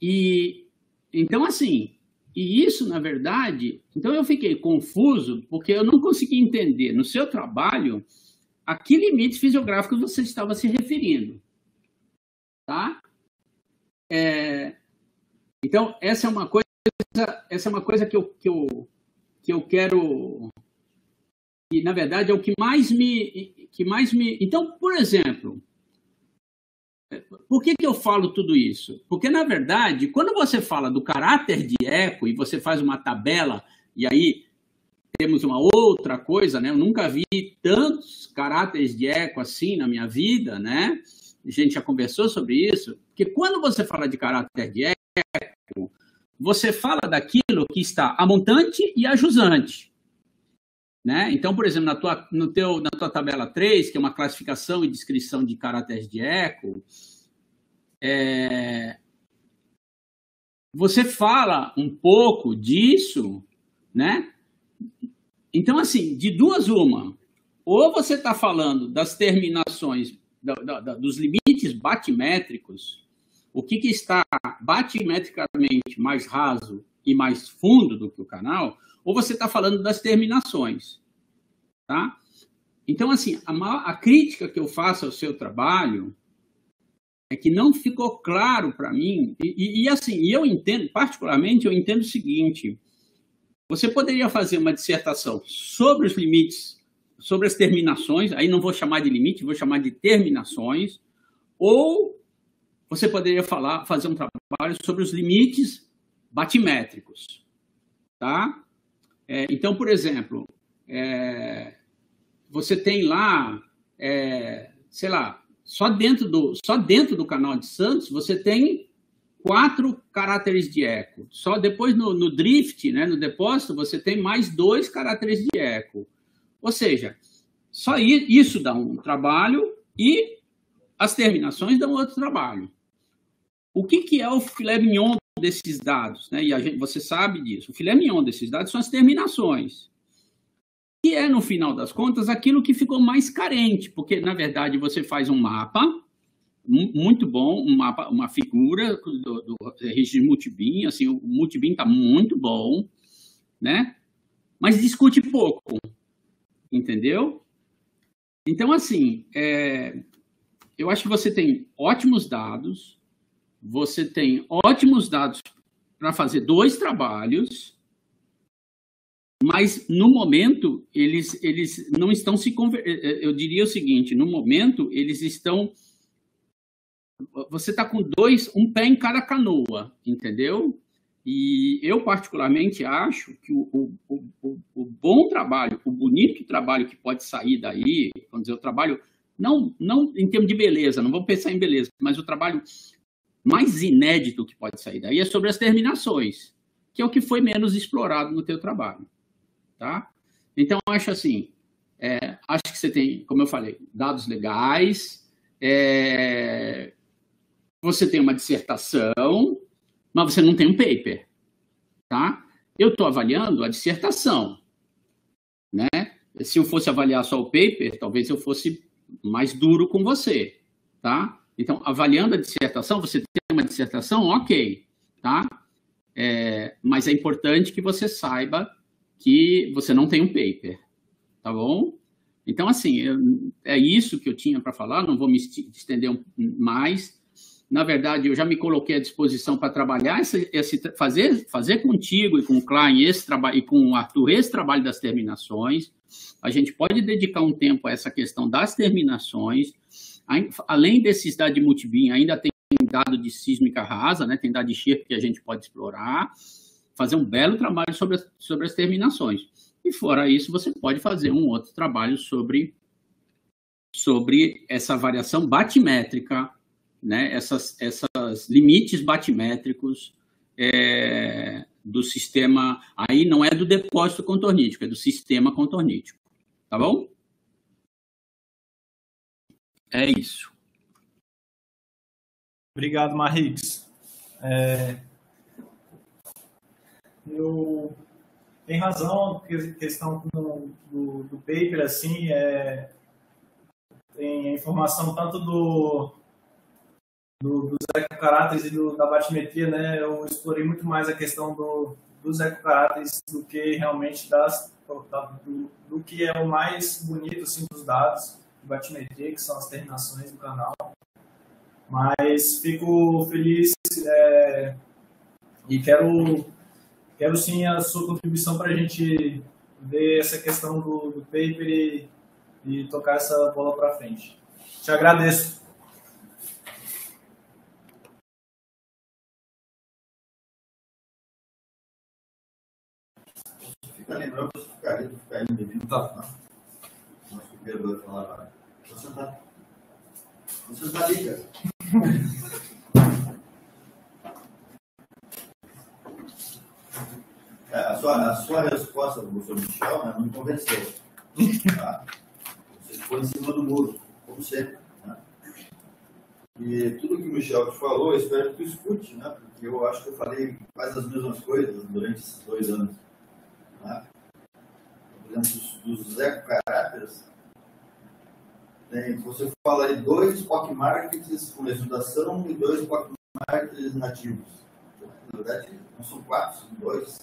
E então, assim, e isso, na verdade, então eu fiquei confuso porque eu não consegui entender no seu trabalho a que limites fisiográficos você estava se referindo. Tá? É, então, essa é uma coisa essa é uma coisa que eu, que eu, que eu quero. E, na verdade, é o que mais me. Que mais me... Então, por exemplo, por que, que eu falo tudo isso? Porque, na verdade, quando você fala do caráter de eco e você faz uma tabela, e aí temos uma outra coisa, né? Eu nunca vi tantos caráteres de eco assim na minha vida, né? A gente já conversou sobre isso. Porque quando você fala de caráter de eco, você fala daquilo que está a montante e a jusante. Né? Então, por exemplo, na tua, no teu, na tua tabela 3, que é uma classificação e descrição de caracteres de eco, é... você fala um pouco disso, né? Então, assim, de duas uma, ou você está falando das terminações, da, da, dos limites batimétricos, o que, que está batimetricamente mais raso e mais fundo do que o canal, ou você está falando das terminações. Tá? Então, assim, a, a crítica que eu faço ao seu trabalho é que não ficou claro para mim, e, e, assim, eu entendo, particularmente, eu entendo o seguinte, você poderia fazer uma dissertação sobre os limites, sobre as terminações, aí não vou chamar de limite, vou chamar de terminações, ou você poderia falar, fazer um trabalho sobre os limites batimétricos, tá? É, então, por exemplo, é, você tem lá, é, sei lá, só dentro do só dentro do canal de Santos você tem quatro caracteres de eco. Só depois no, no drift, né, no depósito, você tem mais dois caracteres de eco. Ou seja, só isso dá um trabalho e as terminações dão outro trabalho. O que, que é o filé mignon desses dados? Né? E gente, você sabe disso. O filé mignon desses dados são as terminações. Que é, no final das contas, aquilo que ficou mais carente, porque, na verdade, você faz um mapa muito bom, um mapa, uma figura do, do registro multibin, assim, o multibin está muito bom, né? Mas discute pouco, entendeu? Então, assim, é, eu acho que você tem ótimos dados, você tem ótimos dados para fazer dois trabalhos, mas no momento eles, eles não estão se eu diria o seguinte no momento eles estão você está com dois um pé em cada canoa entendeu? E eu particularmente acho que o, o, o, o bom trabalho o bonito trabalho que pode sair daí vamos dizer o trabalho não não em termos de beleza não vamos pensar em beleza mas o trabalho mais inédito que pode sair daí é sobre as terminações que é o que foi menos explorado no teu trabalho tá? Então, acho assim, é, acho que você tem, como eu falei, dados legais, é, você tem uma dissertação, mas você não tem um paper, tá? Eu estou avaliando a dissertação, né? Se eu fosse avaliar só o paper, talvez eu fosse mais duro com você, tá? Então, avaliando a dissertação, você tem uma dissertação, ok, tá? É, mas é importante que você saiba que você não tem um paper, tá bom? Então, assim, eu, é isso que eu tinha para falar, não vou me estender mais. Na verdade, eu já me coloquei à disposição para trabalhar, esse, esse, fazer, fazer contigo e com o Klein esse trabalho, e com o Arthur esse trabalho das terminações. A gente pode dedicar um tempo a essa questão das terminações. Além desses dados de multibin, ainda tem dado de sísmica rasa, né? tem dado de Sherp que a gente pode explorar fazer um belo trabalho sobre as, sobre as terminações. E fora isso, você pode fazer um outro trabalho sobre, sobre essa variação batimétrica, né? essas, essas limites batimétricos é, do sistema. Aí não é do depósito contornítico, é do sistema contornítico. Tá bom? É isso. Obrigado, Marrix. É, eu tem razão, questão do, do paper, assim, é, tem a informação tanto do, do, dos ecocaráteres e do, da batimetria, né? Eu explorei muito mais a questão do, dos ecocaráteres do que realmente das, do, do que é o mais bonito, assim, dos dados batimetria, que são as terminações do canal. Mas fico feliz é, e quero quero sim a sua contribuição para a gente ver essa questão do, do paper e, e tocar essa bola para frente. Te agradeço. Ficaria. Tá. Falar. Você tá. Você tá ali, cara. É, a sua, a sua resposta professor Michel né, não me convenceu. Tá? Você ficou em cima do muro, como sempre. Né? E tudo que o Michel te falou, eu espero que tu escute, né? porque eu acho que eu falei quase as mesmas coisas durante esses dois anos. Né? Por exemplo, dos, dos eco-caráteres, você fala aí dois POC markets com legislação e dois POC mártires nativos. Na verdade, não são quatro, são dois.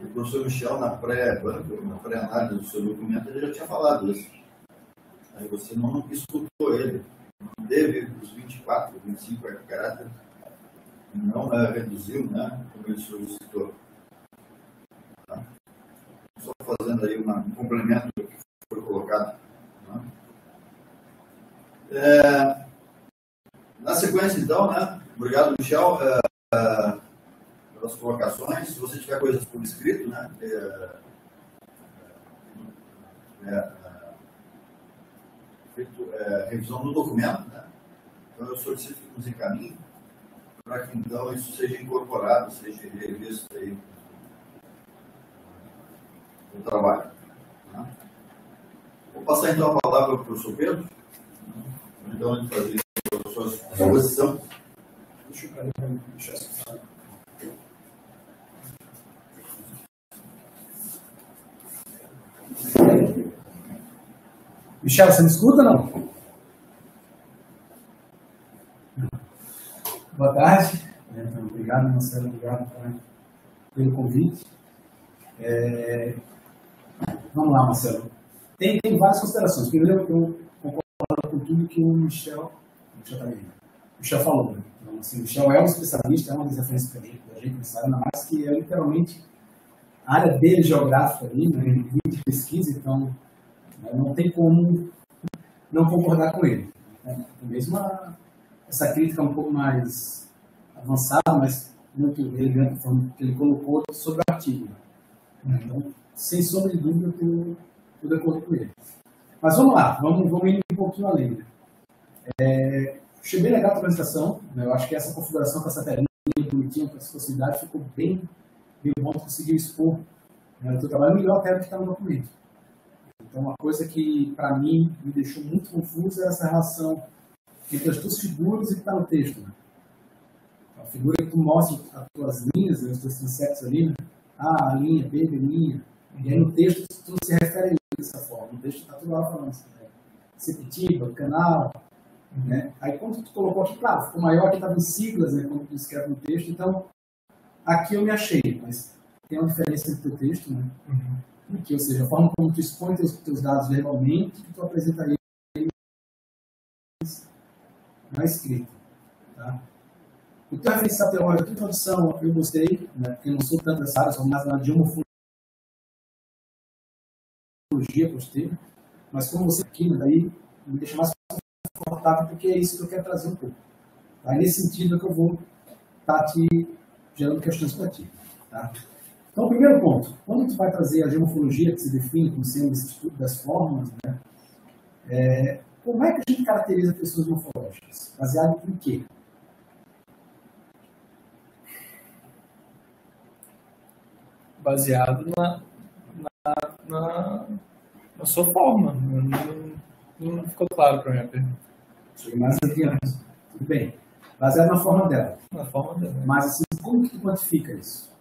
O professor Michel, na pré-banca, na pré-análise do seu documento, ele já tinha falado isso. Aí você não escutou ele. Não teve os 24, 25 caráter, não é, reduziu, né, como ele solicitou. Tá? Só fazendo aí um complemento colocado. Né? É, na sequência, então, né, obrigado, Michel. É, é, pelas colocações. Se você tiver coisas por escrito, né? É, é, é feito revisão do documento, né? Então eu solicito que nos encaminhe para que então isso seja incorporado, seja revisto aí no trabalho. Né? Vou passar então a palavra para o professor Pedro, então ele fazer a sua exposição. Deixa eu deixar Michel, você me escuta ou não? Boa tarde. Então, obrigado, Marcelo. Obrigado pelo convite. É... Vamos lá, Marcelo. Tem, tem várias considerações. Primeiro, eu concordo com tudo que o Michel, Michel, tá Michel falou. Né? Então, assim, o Michel é um especialista, é uma das referências para a gente, nessa ainda mais que é literalmente a área dele geográfica ali, né, de pesquisa, então né, não tem como não concordar com ele. Né? Mesmo a, essa crítica um pouco mais avançada, mas muito elegante, que ele colocou sobre o artigo. Então, sem sombra de dúvida, de acordo com ele. Mas vamos lá, vamos, vamos ir um pouquinho além. Né? É, achei bem legal a apresentação, né? eu acho que essa configuração com essa telinha bonitinha, com essa possibilidade, ficou bem o ponto conseguiu expor né, o seu trabalho melhor até do que está no documento. Então, uma coisa que, para mim, me deixou muito confusa é essa relação entre as duas figuras e que está no texto. Né? A figura que tu mostra as tuas linhas, os teus insetos ali, né? A, a linha, B, B, linha. E aí no texto tu se refere a isso dessa forma. No texto está tudo lá falando assim, né? Sepetiba, canal. Né? Aí quando tu colocou aqui, claro, ficou maior que estava em siglas, né? Quando tu escreve no texto, então aqui eu me achei, mas tem uma diferença entre o texto, né? Uhum. Que, ou seja, a forma como tu expõe teus, teus dados verbalmente, que tu apresentaria na escrita. Tá? O teu referencial teórico de introdução eu gostei, né? porque eu não sou tanto dessa área, sou mais na de homofobia, gostei, mas como você aqui, né, daí me deixa mais confortável, porque é isso que eu quero trazer um pouco. Tá? Nesse sentido é que eu vou estar tá te gerando questões para ti. Tá? Então, primeiro ponto, quando tu vai trazer a geomorfologia que se define como sendo esse estudo das formas, né, é, como é que a gente caracteriza pessoas morfológicas? Baseado em quê? Baseado na, na, na, na sua forma. Não, não ficou claro para mim a pergunta. mais adiante. Tudo bem. Baseado na forma dela. Na forma dela. Mas assim, como que tu quantifica isso?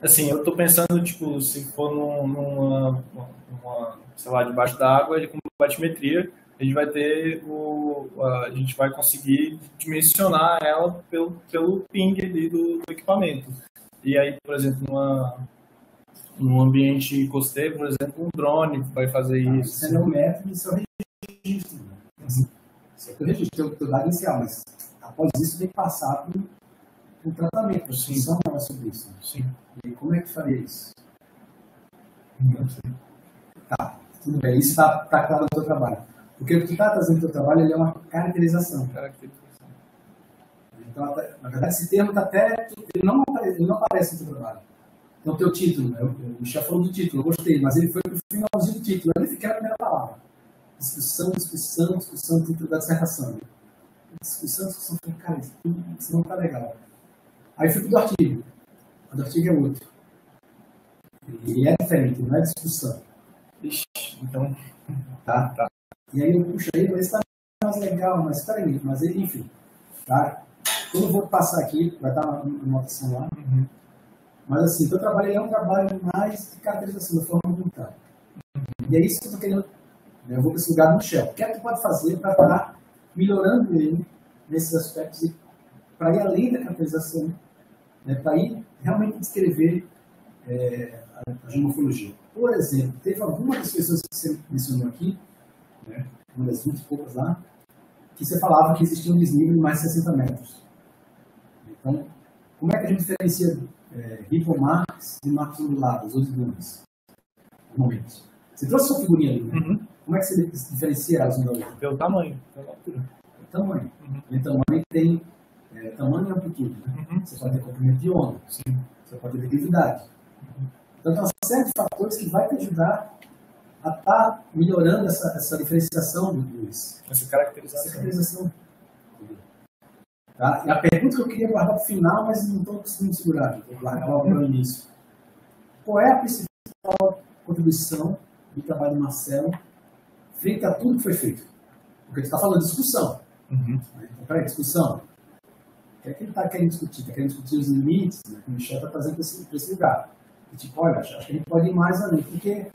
Assim, eu estou pensando, tipo, se for num, numa, numa, sei lá, debaixo da água, ele com batimetria, a gente vai ter o, a gente vai conseguir dimensionar ela pelo, pelo ping ali do, do equipamento. E aí, por exemplo, numa, num ambiente costeiro, por exemplo, um drone vai fazer isso. Isso é o método, isso é o registro. Né? Isso é o registro, o teu dado inicial, mas após isso tem que passar por um tratamento. A discussão não é sobre isso. Sim. E como é que faria isso? Não sei. Tá, tudo bem. Isso está tá claro no teu trabalho. Porque o que tu está trazendo no teu trabalho é uma caracterização. Caracterização. Então, na verdade, esse termo está até. Ele não, ele não aparece no teu trabalho. Então, teu título, né? o Michel falou do título, eu gostei, mas ele foi para o finalzinho do título, ele fica a primeira palavra. Discussão, discussão, discussão, título da dissertação. Discussão, discussão, cara, isso não está legal. Aí fui para o artigo. O do artigo é outro. E é diferente, não é discussão. Ixi, então. Tá? tá. E aí eu puxei, mas está mais legal, mas peraí, mas enfim. Tá? Eu vou passar aqui, vai estar uma anotação lá. Uhum. Mas assim, o teu trabalho é um trabalho mais de caracterização da forma está. Uhum. E é isso que eu estou querendo né, eu vou para esse lugar no Shell. O que é que tu pode fazer para estar melhorando ele nesses aspectos e para ir além da caracterização, né, para ir realmente descrever é, a, geomorfologia. Por exemplo, teve alguma das pessoas que você mencionou aqui, né, uma das 20 e poucas lá, que você falava que existia um desnível de mais de 60 metros. Então, como é que a gente diferencia é, de marcos ondulados ou de dunas? Normalmente. Você trouxe sua figurinha ali, né? Uhum. Como é que você diferencia elas uma da outra? Pelo tamanho, pela altura. O tamanho. Uhum. E o tamanho tem é, tamanho e amplitude. Né? Uhum. Você pode ter comprimento de onda, Sim. você pode ter declividade. Então, tem uma série de fatores que vai te ajudar a estar tá melhorando essa, essa diferenciação dos, Essa essa caracterização. Tá? E a pergunta que eu queria guardar para o final, mas não estou conseguindo segurar, vou guardar logo para o início. Qual é a principal contribuição do trabalho do Marcelo frente a tudo que foi feito? Porque tu está falando de discussão. Uhum. Né? Então, peraí, discussão. O que é que ele está querendo discutir? Está querendo discutir os limites né, que o Michel está trazendo para esse, esse lugar. E, tipo, olha, acho que a gente pode ir mais além, porque,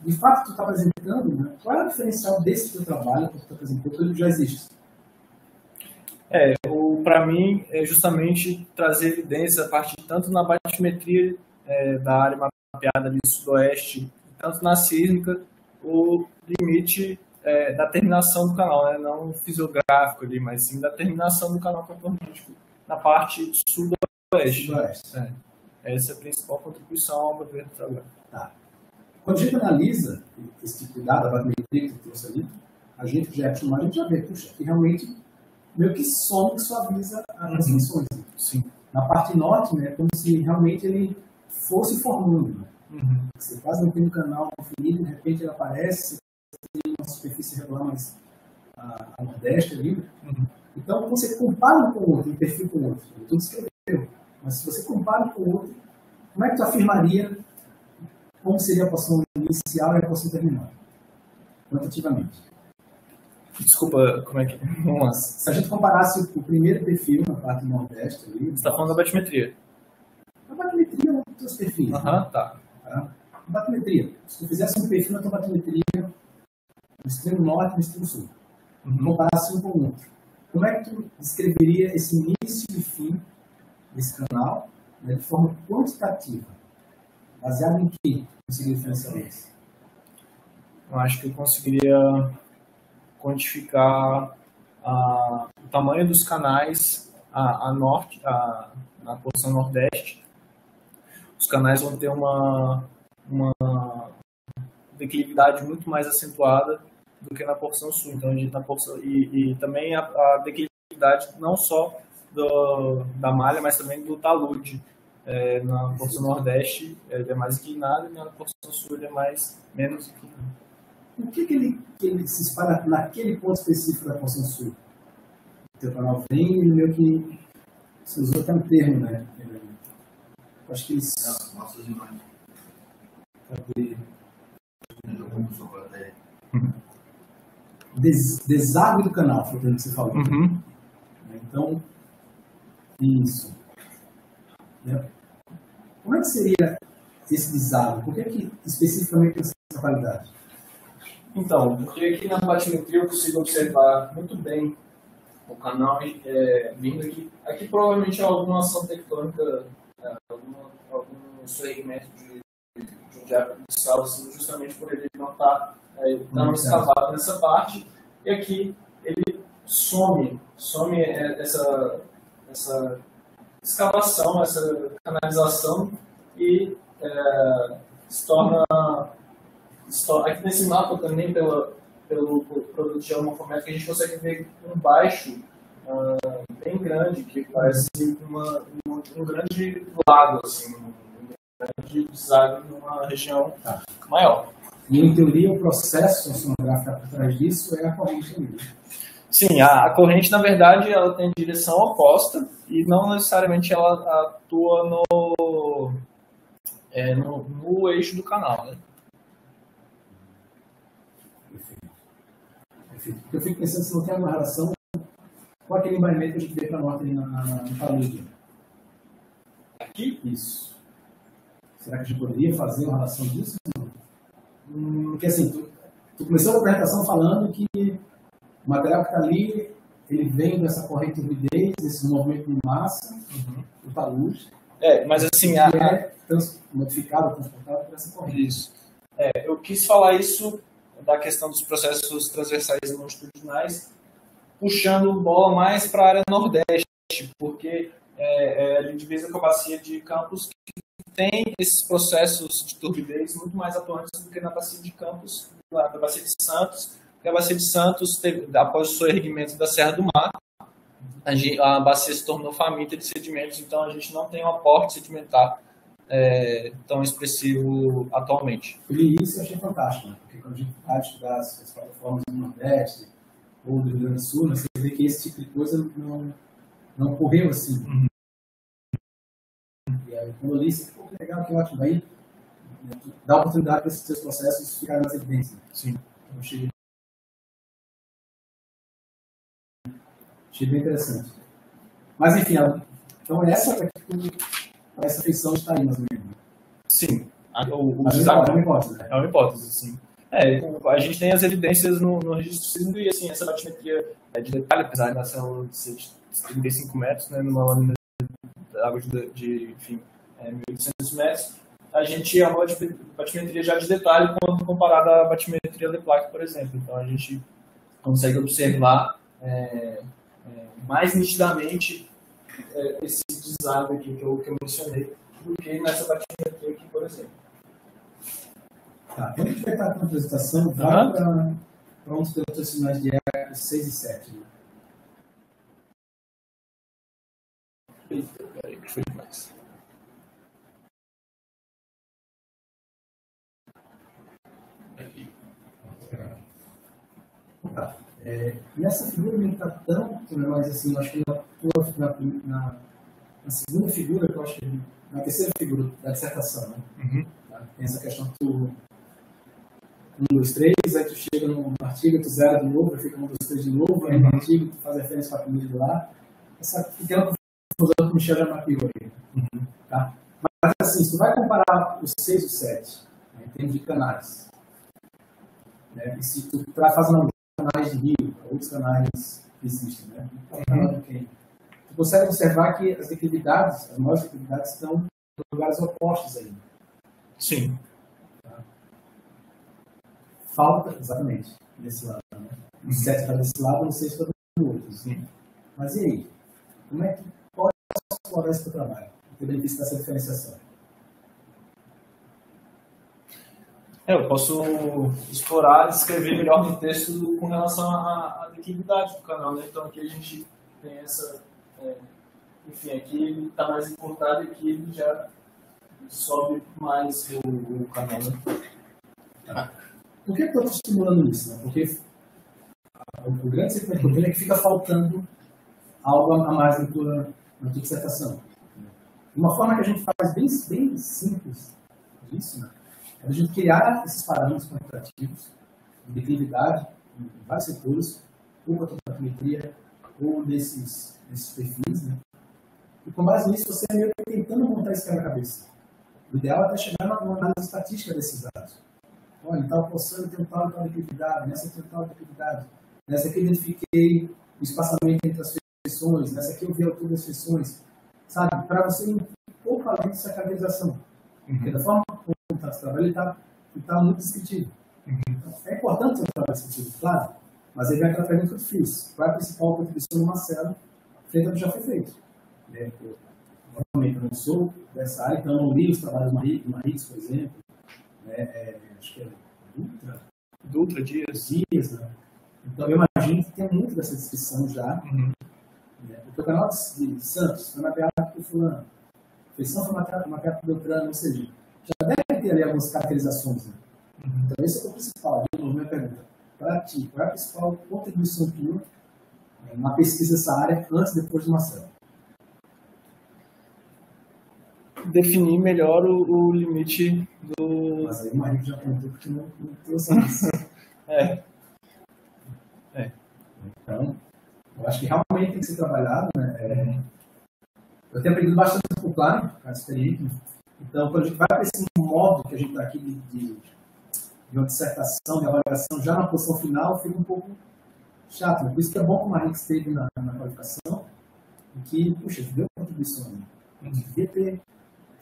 de fato, tu está apresentando, né, qual é o diferencial desse teu trabalho que tu está apresentando, tudo já existe. É, para mim é justamente trazer evidência a partir tanto na batimetria é, da área mapeada ali sudoeste, tanto na sísmica, o limite é, da terminação do canal, né? não fisiográfico ali, mas sim da terminação do canal contornístico na parte sudoeste. Sudoeste. É. Essa é a principal contribuição ao meu ver do trabalho. Quando a gente analisa esse tipo de dado, a batimetria que tu trouxe ali, a gente já a gente já vê, puxa, que realmente meio que some, que suaviza as Uhum. funções. Sim. Na parte norte, né, é como se realmente ele fosse formando. Né? Uhum. Você quase não tem um canal definido, de repente ele aparece, você tem uma superfície regular mais a, a nordeste ali. né? Uhum. Então, você compara um com o outro, um perfil com o outro, tu descreveu, mas se você compara um com o outro, como é que tu afirmaria como seria a porção inicial e a porção terminal? Quantitativamente. Desculpa, como é que. Vamos lá. Se a gente comparasse o primeiro perfil na parte nordeste ali, Você está falando da batimetria. a batimetria é um dos perfis. né? Aham, tá. Tá? Batimetria. Se tu fizesse um perfil na tua batimetria no extremo norte e no extremo sul, Uhum. comparasse um com o outro, como é que tu descreveria esse início e fim desse canal né, de forma quantitativa? Baseado em que conseguiria diferenciar isso? Eu acho que eu conseguiria quantificar ah, o tamanho dos canais a, a norte, a, na porção nordeste. Os canais vão ter uma, uma declividade muito mais acentuada do que na porção sul. Então, a gente, na porção, e, e também a, a declividade não só do, da malha, mas também do talude. É, na porção nordeste ele é mais inclinado e na porção sul ele é mais menos inclinado. Por que, que, ele, que ele se espalha naquele ponto específico da porção sul? O teu canal vem e meio que você usou até um termo, né? Eu acho que eles As nossas imagens. Cadê? Plateia. Des, deságue do canal, foi o termo que você falou. Uhum. né? Então, isso. Né? Como é que seria esse deságue? Por que, que especificamente essa qualidade? Então, porque aqui na batimetria eu consigo observar muito bem o canal é, vindo aqui. Aqui provavelmente é alguma ação tectônica, é, alguma, algum segmento de, de um diálogo de sal, assim, justamente por ele não estar é, tão Hum, escavado nessa parte. E aqui ele some, some é, essa, essa escavação, essa canalização e é, se torna Aqui nesse mapa também, pela, pelo produto de geomorfométrico, a gente consegue ver um baixo ah, bem grande, que parece uma, uma- um grande lago, assim, um grande deságio numa região Tá. maior. E, em teoria, o processo oceanográfico por trás disso é a corrente ali. Sim, a, a corrente, na verdade, ela tem direção oposta e não necessariamente ela atua no, é, no, no eixo do canal, né? Perfeito. Perfeito. Porque eu fico pensando se não tem uma relação com aquele embaimento que a gente vê para norte ali na, na, talude. Aqui, Isso. Será que a gente poderia fazer uma relação disso? Hum, Porque assim, tu, tu começou a apresentação falando que o material que está ali, ele vem dessa corrente de turbidez, desse movimento de massa, Uhum. do taluz, É, mas assim, a, é trans, modificado, transportado por essa corrente. Isso. É, eu quis falar isso da questão dos processos transversais longitudinais, puxando bola mais para a área nordeste, porque é, é a divisa com a bacia de Campos que tem esses processos de turbidez muito mais atuantes do que na bacia de Campos, lá da bacia de Santos, porque a bacia de Santos, teve, após o seu erguimento da Serra do Mar, a, gen- a bacia se tornou faminta de sedimentos, então a gente não tem um aporte sedimentar é, tão expressivo atualmente. Eu li isso e achei fantástico, né? porque quando a gente vai estudar as, as plataformas do Nordeste ou do Rio Grande do Sul, né, você vê que esse tipo de coisa não, não ocorreu assim. Uhum. E aí, quando eu li isso, pô, que legal, que ótimo. Daí dá oportunidade para esses seus processos ficarem mais evidentes. Né? Sim. Então, achei, achei bem interessante. Mas, enfim, então essa para essa feição está aí, mais ou menos. Sim. A, o, o design- não, não importa, né? é uma hipótese, sim. É, a gente tem as evidências no, no registro sísmico e assim, essa batimetria é de detalhe, apesar da célula de ser de 35 metros, né, numa lâmina de água de, de enfim, é, 1.800 metros, a gente é uma bati- batimetria já de detalhe quando comparada à batimetria de placa, por exemplo. Então a gente consegue observar é, é, mais nitidamente é, esse design aqui que eu, que eu mencionei do que nessa batimetria aqui, por exemplo. Tá, quando a gente vai estar com a apresentação, vai Aham. para um dos outros sinais de ECA 6 e 7. Né? Eita, peraí, que foi demais. Aqui. Tá. É, nessa figura não está tanto, né, mas assim, eu acho que na, na, na, na segunda figura, que eu acho que na terceira figura da dissertação, né? Uhum. Tá? Tem essa questão que tu. Um, dois, três, aí tu chega no artigo, tu zera de novo, fica um, dois, três de novo, aí no artigo tu faz referência para a planilha de lá. Essa pequena confusão que o Michel já mapeou aí. Tá? Mas assim, se tu vai comparar os 6 e o 7, né, em termos de canais, né, e se tu está fazendo canais de rio, outros canais que existem, né? O canal do Quênia, tu consegue observar que as declividades, as maiores declividades estão em lugares opostos ainda. Sim. Falta, exatamente, desse lado. Né? O 7 está desse lado, o 6 está do outro. Sim. Mas e aí? Como é que pode explorar esse teu trabalho? O benefício dessa diferenciação? É, eu posso explorar e escrever melhor no texto com relação à, declividade do canal, né? Então aqui a gente tem essa. É, enfim, aqui ele está mais encurtado e aqui ele já sobe mais o, o canal, né? Por que, eu estou estimulando isso? Né? Porque o grande segmento que é que fica faltando algo a mais na tua, na tua dissertação. Uma forma que a gente faz bem, bem simples disso né? é a gente criar esses parâmetros quantitativos de declividade em vários setores, ou com a ou nesses perfis. Né? E com base nisso, você é meio que tentando montar esse quebra-cabeça. O ideal é até chegar numa análise estatística desses dados. Olha, em tal posição eu tenho tal e tal declividade, nessa eu tenho tal declividade, nessa aqui eu identifiquei o espaçamento entre as feições, nessa aqui eu vi a altura das feições, sabe? Para você ir um pouco além dessa caracterização. Porque da forma como está esse trabalho, ele está tá muito descritivo. Então, é importante um trabalho descritivo, claro, mas ele vai aquela pergunta que eu fiz. Qual é a principal contribuição célula frente ao que já foi feito? Né? Eu, Normalmente eu não sou dessa área, então eu não li os trabalhos do do Maritz, por exemplo, né? É, acho que é Ultra, Dutra Dias. dias, né? Então eu imagino que tem muito dessa descrição já. Uhum. Né? O canal de Santos foi mapeado por fulano, a feição foi mapeada por Beltrano, ou seja, já deve ter ali algumas caracterizações. Né? Então esse é o principal. De novo, minha pergunta. Para ti, qual é a principal contribuição tua na pesquisa dessa área antes e depois de uma célula? Definir melhor o, o limite do. Mas aí o marido já contou porque não, não trouxe isso. É, Então, eu acho que realmente tem que ser trabalhado. Né? É, eu tenho aprendido bastante com o Klein, cara experiente. Então, quando a gente vai para esse modo que a gente está aqui de, de, de uma dissertação, de avaliação, já na posição final, fica um pouco chato. Por isso que é bom que o Marix esteve na, na qualificação, e que, puxa, deu contribuição. A gente devia ter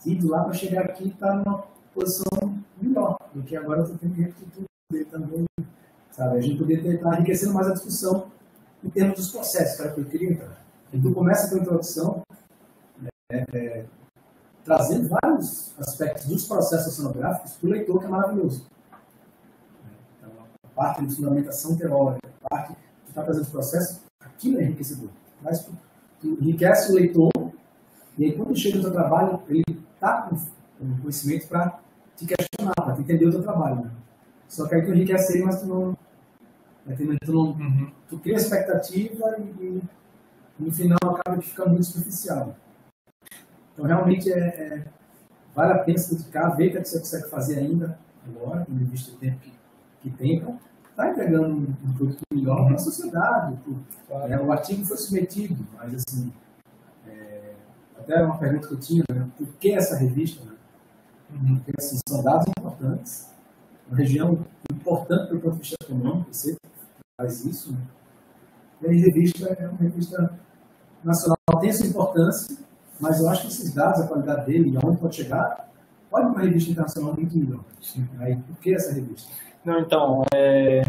ido lá para chegar aqui e estar numa posição melhor do que agora eu estou tendo que repetir tudo dele também. Sabe? A gente poderia estar enriquecendo mais a discussão em termos dos processos, o que eu queria entrar. Então começa com a introdução, é, é, trazendo vários aspectos dos processos oceanográficos para o leitor, que é maravilhoso. Parte de fundamentação teórica, parte que está fazendo os processos, aquilo é enriquecedor. Mas enriquece o leitor, e aí quando chega no teu trabalho, ele está com, conhecimento para te questionar, para te entender o teu trabalho. Né? Só que aí tu enriquece ele, mas tu não. Tu, não, uhum. tu cria expectativa e, e no final acaba de ficar muito superficial. Então, realmente, é, é, vale a pena se dedicar, ver o que você consegue fazer ainda, agora, tendo visto o tempo que, que tem, para estar tá entregando um, produto melhor para a sociedade. É, o artigo foi submetido, mas, assim, é, até uma pergunta que eu tinha, né, por que essa revista? Né? Porque, assim, são dados importantes, uma região importante do ponto de vista econômico, você faz isso, né? E a revista é uma revista nacional tem sua importância, mas eu acho que esses dados, a qualidade dele aonde pode chegar, pode uma revista internacional muito melhor. Aí, por que essa revista? Não, então, é,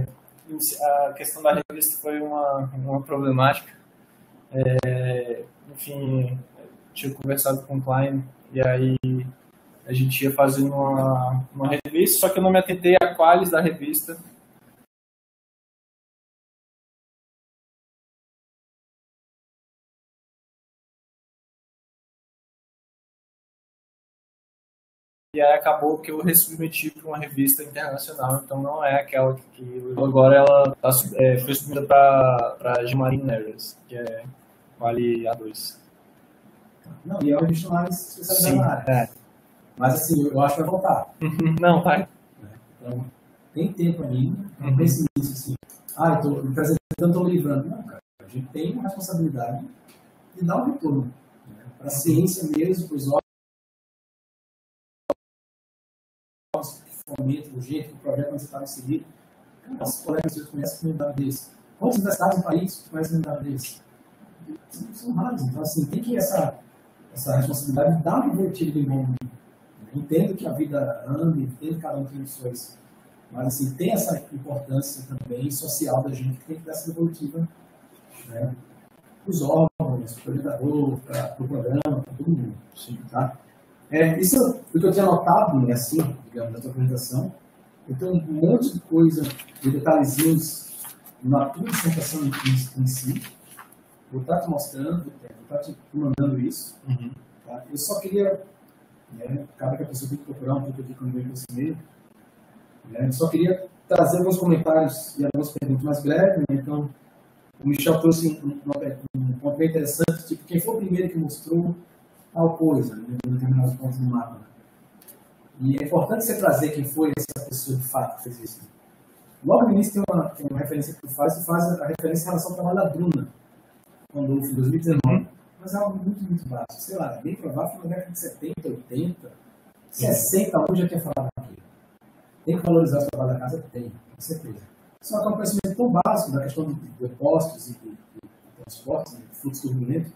a questão da revista foi uma, uma problemática. É, enfim, tinha conversado com o Klein e aí a gente ia fazendo uma, uma revista, só que eu não me atentei a quais da revista E aí acabou que eu resubmeti para uma revista internacional, então não é aquela que, agora ela tá, é, foi submetida para a Gimarine Nerds, que é vale A2. Não, e é uma revista mais especializada na área. É. Mas assim, eu acho que vai voltar. não, vai. Então, tem tempo ainda, não uhum. pense nisso assim. Ah, eu estou me apresentando, estou livrando. Não, cara, a gente tem uma responsabilidade de dar um retorno. Né? Para a ciência mesmo, para os fomento, do jeito que o projeto vai estar inserido. Quantos colegas vocês conhecem um dado desse? Quantas universidades no país conhecem um dado desse? São vários. Então, assim, tem que essa, essa responsabilidade de dar uma divertida em bom Entendo que a vida anda, entendo que cada um tem suas. Mas, assim, tem essa importância também social da gente que tem que dar essa devolutiva né, para os órgãos, para o orientador, para o programa, para todo mundo. Sim. Tá? É, isso é o que eu tinha notado, né, assim, digamos, na sua apresentação. Tenho um monte de coisa, de detalhezinhos na tua apresentação em, em si. Vou estar te mostrando, vou estar te mandando isso. Uhum. Tá? Eu só queria, né, cada que a pessoa tem que procurar um pouco aqui quando vem com meio. Né, eu só queria trazer alguns comentários e algumas perguntas mais breves. Né, então, o Michel trouxe um, um, um ponto bem interessante, tipo, quem foi o primeiro que mostrou tal coisa, em determinados pontos do mapa. E é importante você trazer quem foi essa pessoa de fato que fez isso. Logo no início tem uma, tem uma referência que tu faz, tu faz a referência em relação ao trabalho da Bruna, quando em 2019. Mas é algo muito, muito básico. Sei lá, bem provável que na década de 70, 80, 60, alguém já tinha falado aquilo. Tem que valorizar o trabalho da casa? Tem, com certeza. Só que é um conhecimento tão básico da questão de depósitos e de, de, de transportes, de fluxo turbulento,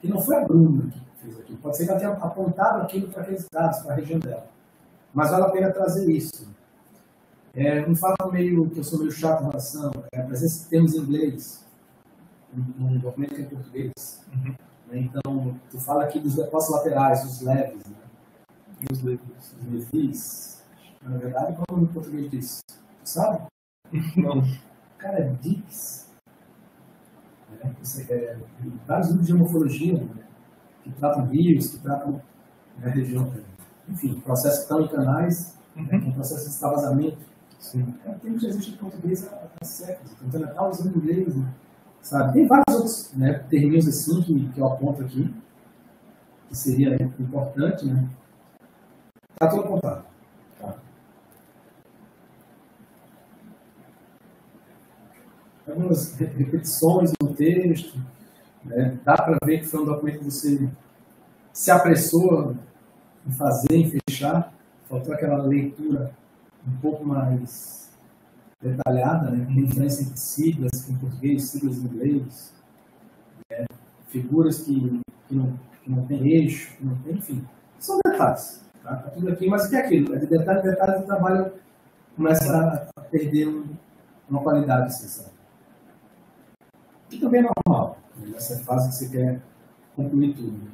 que não foi a Bruna que fez aqui. Pode ser que ela tenha apontado aquilo para aqueles dados, para a região dela. Mas vale a pena trazer isso. É, um fato meio que eu sou meio chato em relação é a presença de termos em inglês num documento que é em português. Uhum. Né? Então, tu fala aqui dos depósitos laterais, os leves, né? Os leves. Os leves. Na verdade, como no português diz? Tu sabe? Não. Cara, é DICS. É, é, vários livros de homofologia, né? Que tratam rios, que tratam né, região, enfim, processos que estão em canais, uhum. né, que é um processo de extravasamento. Sim. É um termo que existe em português há, há séculos, então já está usando inglês, né, sabe? Tem vários outros né, termos assim que, que eu aponto aqui, que seria né, importante, né? Está tudo apontado. Tá? Algumas repetições no texto, né? Dá para ver que foi um documento que você se apressou em fazer, em fechar, faltou aquela leitura um pouco mais detalhada, né? tem diferença entre siglas em português, siglas em inglês, né? figuras que, que, não, que não tem eixo, que não tem, enfim, são detalhes. Tá? tá tudo aqui, mas o que é aquilo? É de detalhe, detalhe, o trabalho começa a perder um, uma qualidade essencial. Que também é normal, nessa fase que você quer concluir tudo.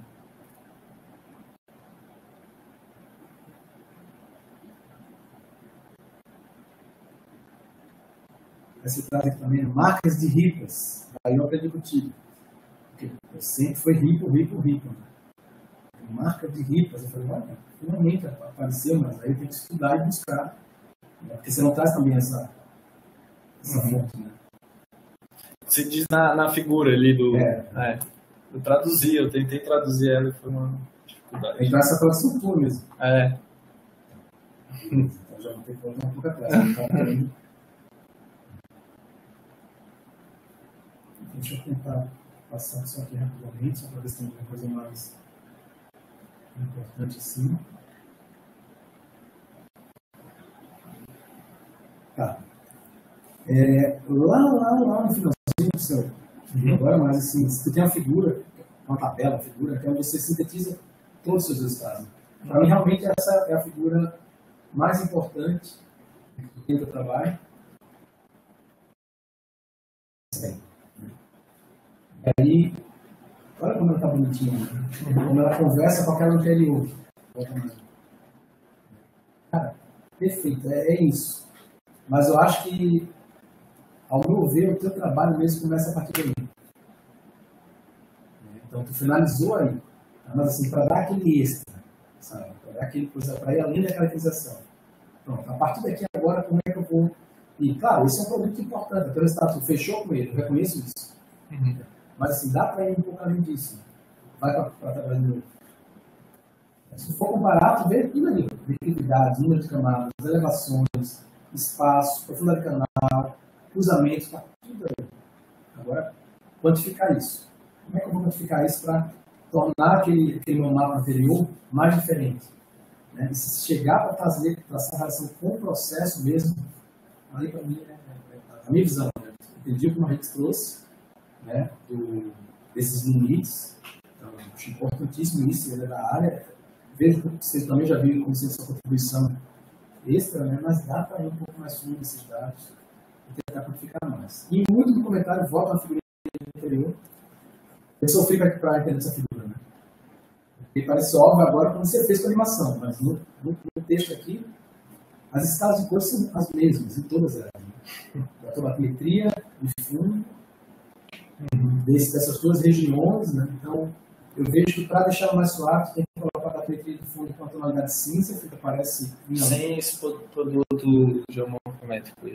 Essa frase aqui também, marcas de ricas. Aí eu aprendi contigo. Porque sempre foi rico, rico, rico. Marca de ricas. Eu falei, olha, finalmente apareceu, mas aí tem que estudar e buscar. Porque você não traz também essa, essa uhum. fonte, né? Você diz na, na figura ali do. É. é. Eu traduzi, eu tentei traduzir ela e foi uma dificuldade. Tem que dar essa tradução tua mesmo. É. Então já ter que voltar um pouco atrás. Então, Deixa eu tentar passar isso aqui rapidamente, só para ver se tem alguma coisa mais importante assim. Tá. É, lá, lá, lá no finalzinho do uhum. agora, mas assim, se tu tem uma figura, uma tabela, uma figura, então você sintetiza todos os seus resultados. Para mim, realmente, essa é a figura mais importante do teu trabalho. Sim. Aí, olha como ela está bonitinha. Né? Como ela conversa com aquela anterior. Cara, perfeito, é, é, isso. Mas eu acho que, ao meu ver, o teu trabalho mesmo começa a partir daí. Então, tu finalizou aí. Mas assim, para dar aquele extra, sabe? Para dar aquele coisa, para ir além da caracterização. Pronto, a partir daqui agora, como é que eu vou. E, claro, esse é um produto importante. Então, resultado, tu fechou com ele, eu reconheço isso. Uhum. Mas assim, dá para ir um pouco além disso. Vai para trás do novo. Se for comparar, tu vê tudo ali. Liquididade, número de camadas, elevações, espaço, profundidade de canal, cruzamento, tá tudo aí. Agora, quantificar isso. Como é que eu vou quantificar isso para tornar aquele, aquele meu mapa anterior mais diferente? Né? Chegar para fazer, traçar a relação com o processo mesmo, aí para mim é, é, a minha visão. Né? Entendi o que o trouxe, né, do, desses limites. Então, acho importantíssimo isso, ele é da área. Vejo que vocês também já viram como sendo sua contribuição extra, né, mas dá para ir um pouco mais fundo nesses dados e tentar quantificar mais. E muito do comentário volta na figura anterior. Eu sofri para entender essa figura. Né? E parece óbvio agora quando você fez com animação, mas no, no, no texto aqui, as escalas de cor são as mesmas em todas elas. Né? A tomatrimetria, o fundo, dessas duas regiões, né? Então, eu vejo que para deixar mais suave, tem que colocar a tapeteria do fundo com a tonalidade cinza, fica parece. Sem esse produto geomorfométrico.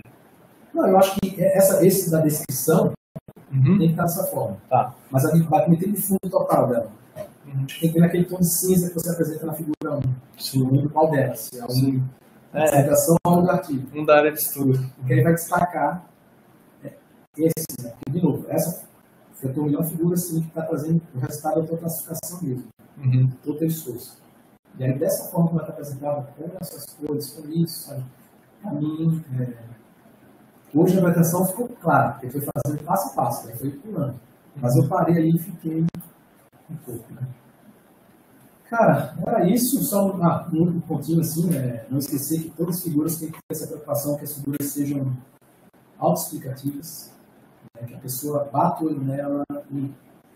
Não, eu acho que essa, esse da descrição uhum. tem que estar dessa forma. Tá. Mas a batimetria de fundo total dela. Uhum. Tem que ver naquele tom de cinza que você apresenta na figura 1. Sim. lembro qual delas. Se é um é. apresentação ou um do artigo. Um da área de estudo. Porque aí vai destacar é, esse, né? de novo, essa eu estou olhando figura assim, que está trazendo o resultado da tua classificação mesmo, uhum. do teu esforço. E aí, dessa forma que ela está apresentada, com essas cores, com isso, sabe? Mim, é... hoje a interpretação ficou clara, porque foi fazendo passo a passo, né? foi pulando. Mas eu parei ali e fiquei um pouco, né? Cara, era isso, só ah, um único pontinho assim, é, não esquecer que todas as figuras têm que ter essa preocupação que as figuras sejam autoexplicativas, né, que a pessoa bata o olho nela e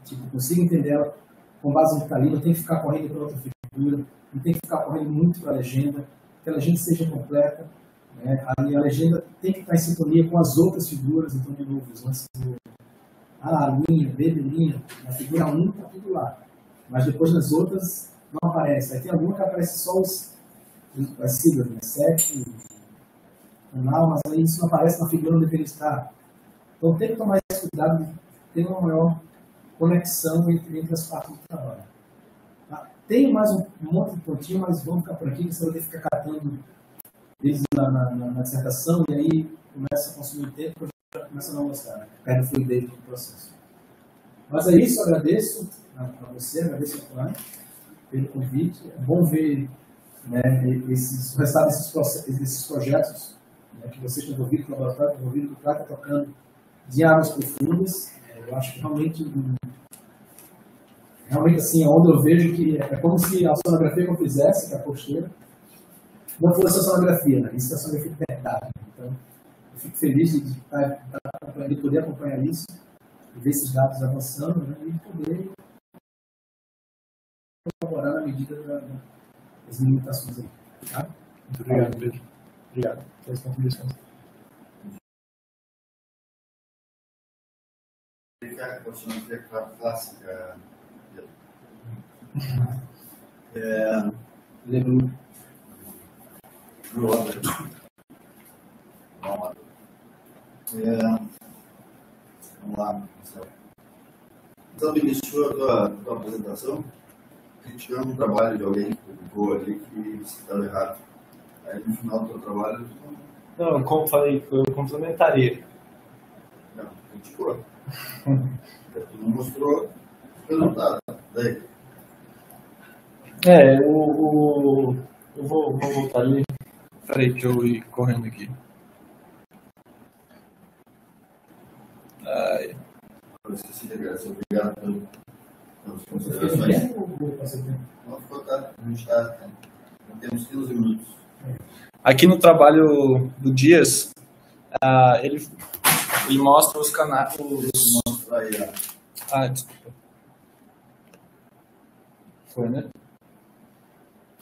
tipo, consiga entender ela com base no que está ali, não tem que ficar correndo para outra figura, não tem que ficar correndo muito para a legenda, que a legenda seja completa. Né? A, legenda tem que estar em sintonia com as outras figuras, então, de novo, os lances do A, a linha, B, B, linha, na figura 1 está tudo lá. Mas depois nas outras não aparece. Aí tem alguma que aparece só os, as siglas, né? 7, canal, mas aí isso não aparece na figura onde deveria estar. Então tem que tomar esse cuidado de ter uma maior conexão entre, entre as partes do trabalho. Tá? Tem mais um, um monte de pontinho, mas vamos ficar por aqui, você vai ter que ficar catando eles na, na, na, dissertação e aí começa a consumir tempo já começa a não gostar, né? perde a fluidez do processo. Mas é isso, agradeço a, você, agradeço ao Cláudio pelo convite. É bom ver né, esses, o resultado desses, desses projetos né, que vocês estão envolvidos, que o laboratório está envolvido, que o está tocando de águas profundas. É, eu acho que realmente, realmente assim, onde eu vejo que é como se a sonografia que eu fizesse, que é a costeira, não fosse a sonografia, né? isso é a sonografia de verdade. Então, eu fico feliz de, estar, de, de poder acompanhar isso, de ver esses dados avançando né? e poder colaborar na medida da, das limitações aí. Tá? Muito obrigado, Pedro. Obrigado pelas contribuições. A clássica. É, Lembro. Vamos lá. É, vamos lá, Marcelo. Então, iniciou a tua, apresentação criticando o trabalho de alguém que publicou ali que estava errado. Aí no final do teu trabalho. Não, como falei, eu complementaria. Não, criticou. tu não mostrou o resultado. Daí. É, o, o, eu vou, vou voltar ali. Peraí que eu ir correndo aqui. Ai. Obrigado pelo, pelas considerações. Não ficou tarde. A gente está. Temos 15 minutos. Aqui no trabalho do Dias, uh, ele, ele mostra os canais. Os... Ah, desculpa. Foi, né?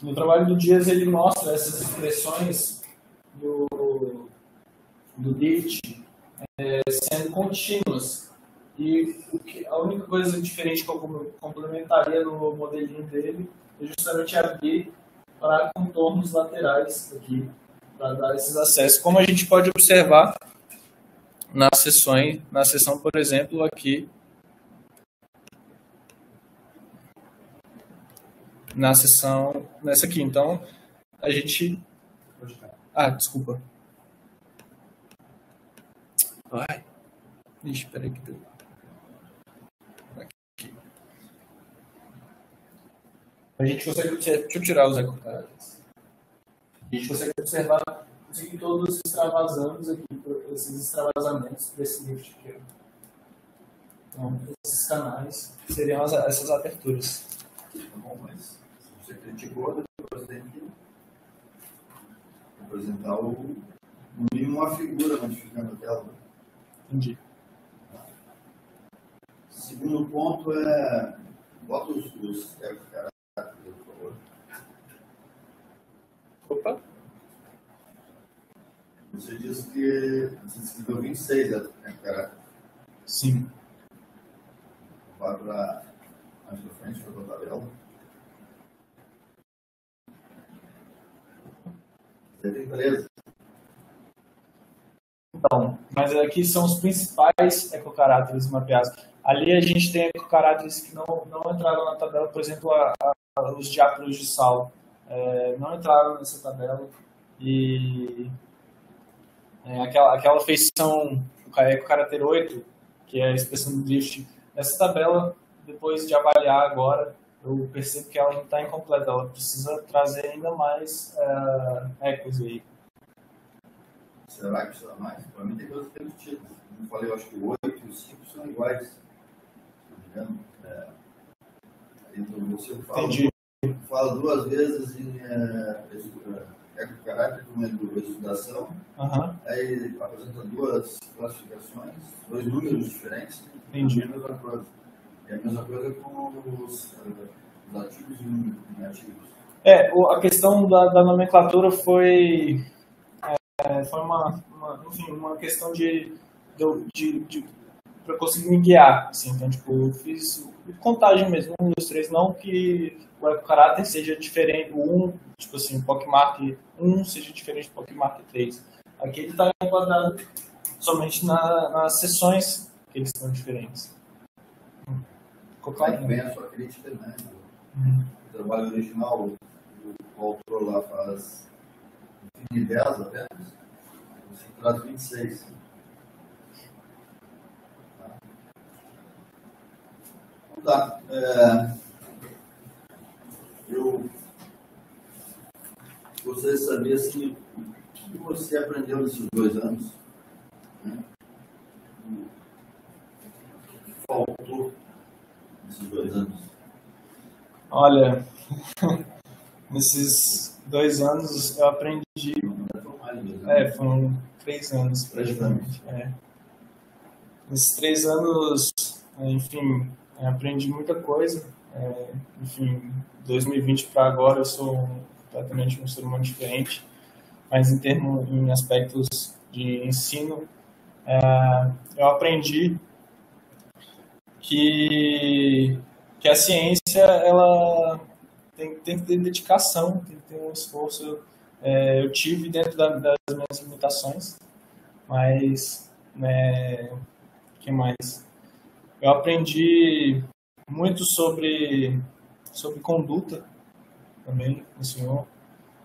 No trabalho do Dias, ele mostra essas expressões do, do DIT é, sendo contínuas. E que, a única coisa diferente que eu complementaria no modelinho dele é justamente abrir para contornos laterais aqui, para dar esses acessos. Como a gente pode observar nas sessões, na sessão, por exemplo, aqui na sessão, nessa aqui. Então, a gente. Ah, desculpa. Ai. Ixi, peraí que deu. Aqui. A gente consegue. Deixa eu tirar os ecocards. A gente consegue observar todos os extravasantes aqui, esses extravasamentos desse lift aqui. Então, esses canais seriam as, essas aberturas. Tá bom, mas criticou, depois tem que apresentar o, no mínimo uma figura modificando a tela. Entendi. Segundo ponto é. Bota os, os caracteres, por favor. Opa. Você disse que você escreveu 26 é caráter. Sim. Vai para mais para frente, para a tabela. 13. Então, mas aqui são os principais ecocaráteres mapeados. Ali a gente tem ecocaráteres que não, não entraram na tabela, por exemplo, a, a, os diáporos de sal é, não entraram nessa tabela. E é, aquela, aquela feição, o ecocaráter 8, que é a expressão do drift, nessa tabela, depois de avaliar agora, eu percebo que ela não está incompleta, ela precisa trazer ainda mais é, ecos aí. Será que precisa mais? Para mim tem coisas repetidas. Como eu falei, eu acho que o 8 e o 5 são iguais. Se não me engano. É, então você fala, Entendi. fala duas vezes em é, ecocaráter como é do estudação, Uhum. aí apresenta duas classificações, dois números diferentes. Entendi. É a mesma coisa. É a mesma coisa com os, eh, os ativos e inativos. É, o- a questão da, da nomenclatura foi, é, foi uma, uma, enfim, uma questão de, de, de, de para conseguir me guiar, assim, então, tipo, eu fiz contagem mesmo, um, dois, três, não que o ecocaráter seja diferente, o um, tipo assim, o PocMark 1 seja diferente do PocMark 3. Aqui ele está enquadrado somente na, nas sessões que eles estão diferentes. Claro? que vem a crítica, né? O trabalho original, o, autor lá faz de 10 apenas, você traz 26. Tá. Então tá. É, eu gostaria de saber assim, o que você aprendeu nesses dois anos. Né? O que faltou nesses dois anos? Olha, nesses dois anos eu aprendi. É, foram três anos praticamente. É. Nesses três anos, enfim, aprendi muita coisa. É, enfim, 2020 para agora eu sou completamente um ser humano diferente, mas em termos, em aspectos de ensino, é, eu aprendi que, que a ciência ela tem, tem que ter dedicação, tem que ter um esforço. É, eu tive dentro da, das minhas limitações, mas né, que mais? Eu aprendi muito sobre sobre conduta também no senhor,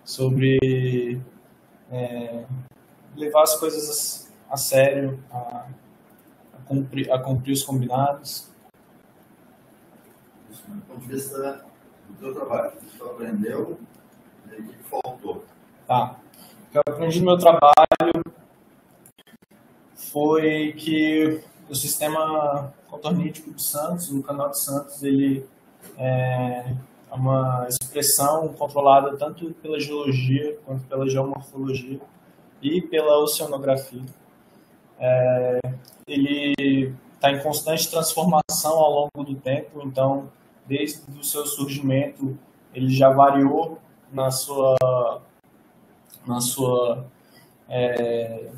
sobre é, levar as coisas a sério, a, cumprir, a cumprir os combinados. Isso, do ponto de vista do teu trabalho, o que tu aprendeu e o que faltou? Tá. O que eu aprendi no meu trabalho foi que o sistema contornítico do Santos, o canal de Santos, ele é uma expressão controlada tanto pela geologia quanto pela geomorfologia e pela oceanografia. É, ele está em constante transformação ao longo do tempo, então, desde o seu surgimento, ele já variou na sua, na sua é,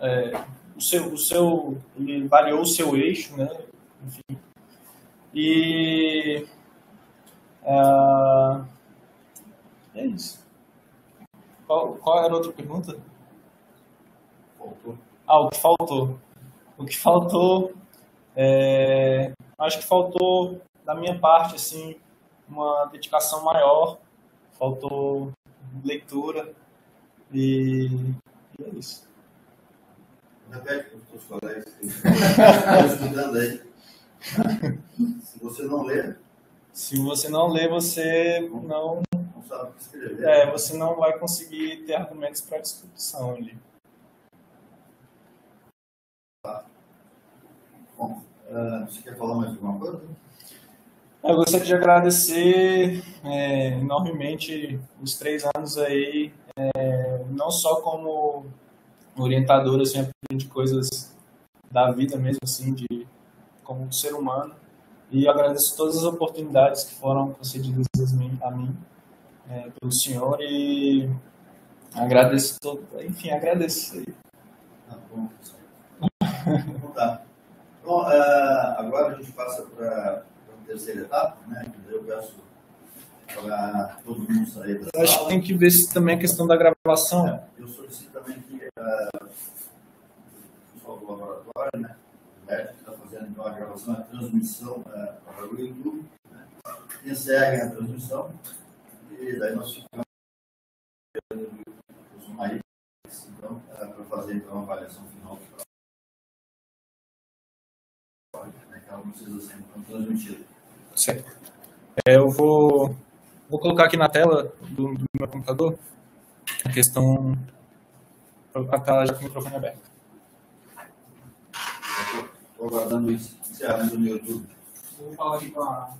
é, o seu, o seu, ele variou o seu eixo, né? Enfim. E uh, é isso. Qual, qual era a outra pergunta? Faltou. Ah, o que faltou? O que faltou, é, acho que faltou da minha parte assim uma dedicação maior, faltou leitura e, e é isso. Repete para os teus colegas que estão estudando aí. Se você não ler, Se você não lê, você não, não sabe o que escrever. é, você não vai conseguir ter argumentos para discussão ali. Bom, ah, você quer falar mais alguma coisa? Eu gostaria de agradecer é, enormemente os três anos aí, é, não só como orientador, assim, aprendi coisas da vida mesmo, assim, de como ser humano, e agradeço todas as oportunidades que foram concedidas a mim, a mim é, pelo senhor, e agradeço todo, enfim, agradeço aí. Tá bom. Então tá. Bom, ah, agora a gente passa para a terceira etapa, né? Eu peço para todo mundo sair da Eu acho que sala. tem que ver se também a questão da gravação. É, Eu solicito também que ah, o pessoal do laboratório, né, o que está fazendo então a gravação, a transmissão para o YouTube, né, encerrem a transmissão e daí nós ficamos os mais então, ah, para fazer então a avaliação final do né, que estão transmitidas. Certo. É, eu vou, vou colocar aqui na tela do, do meu computador a questão a tela já com o microfone aberto. Estou aguardando o encerramento no YouTube. Vou falar aqui com a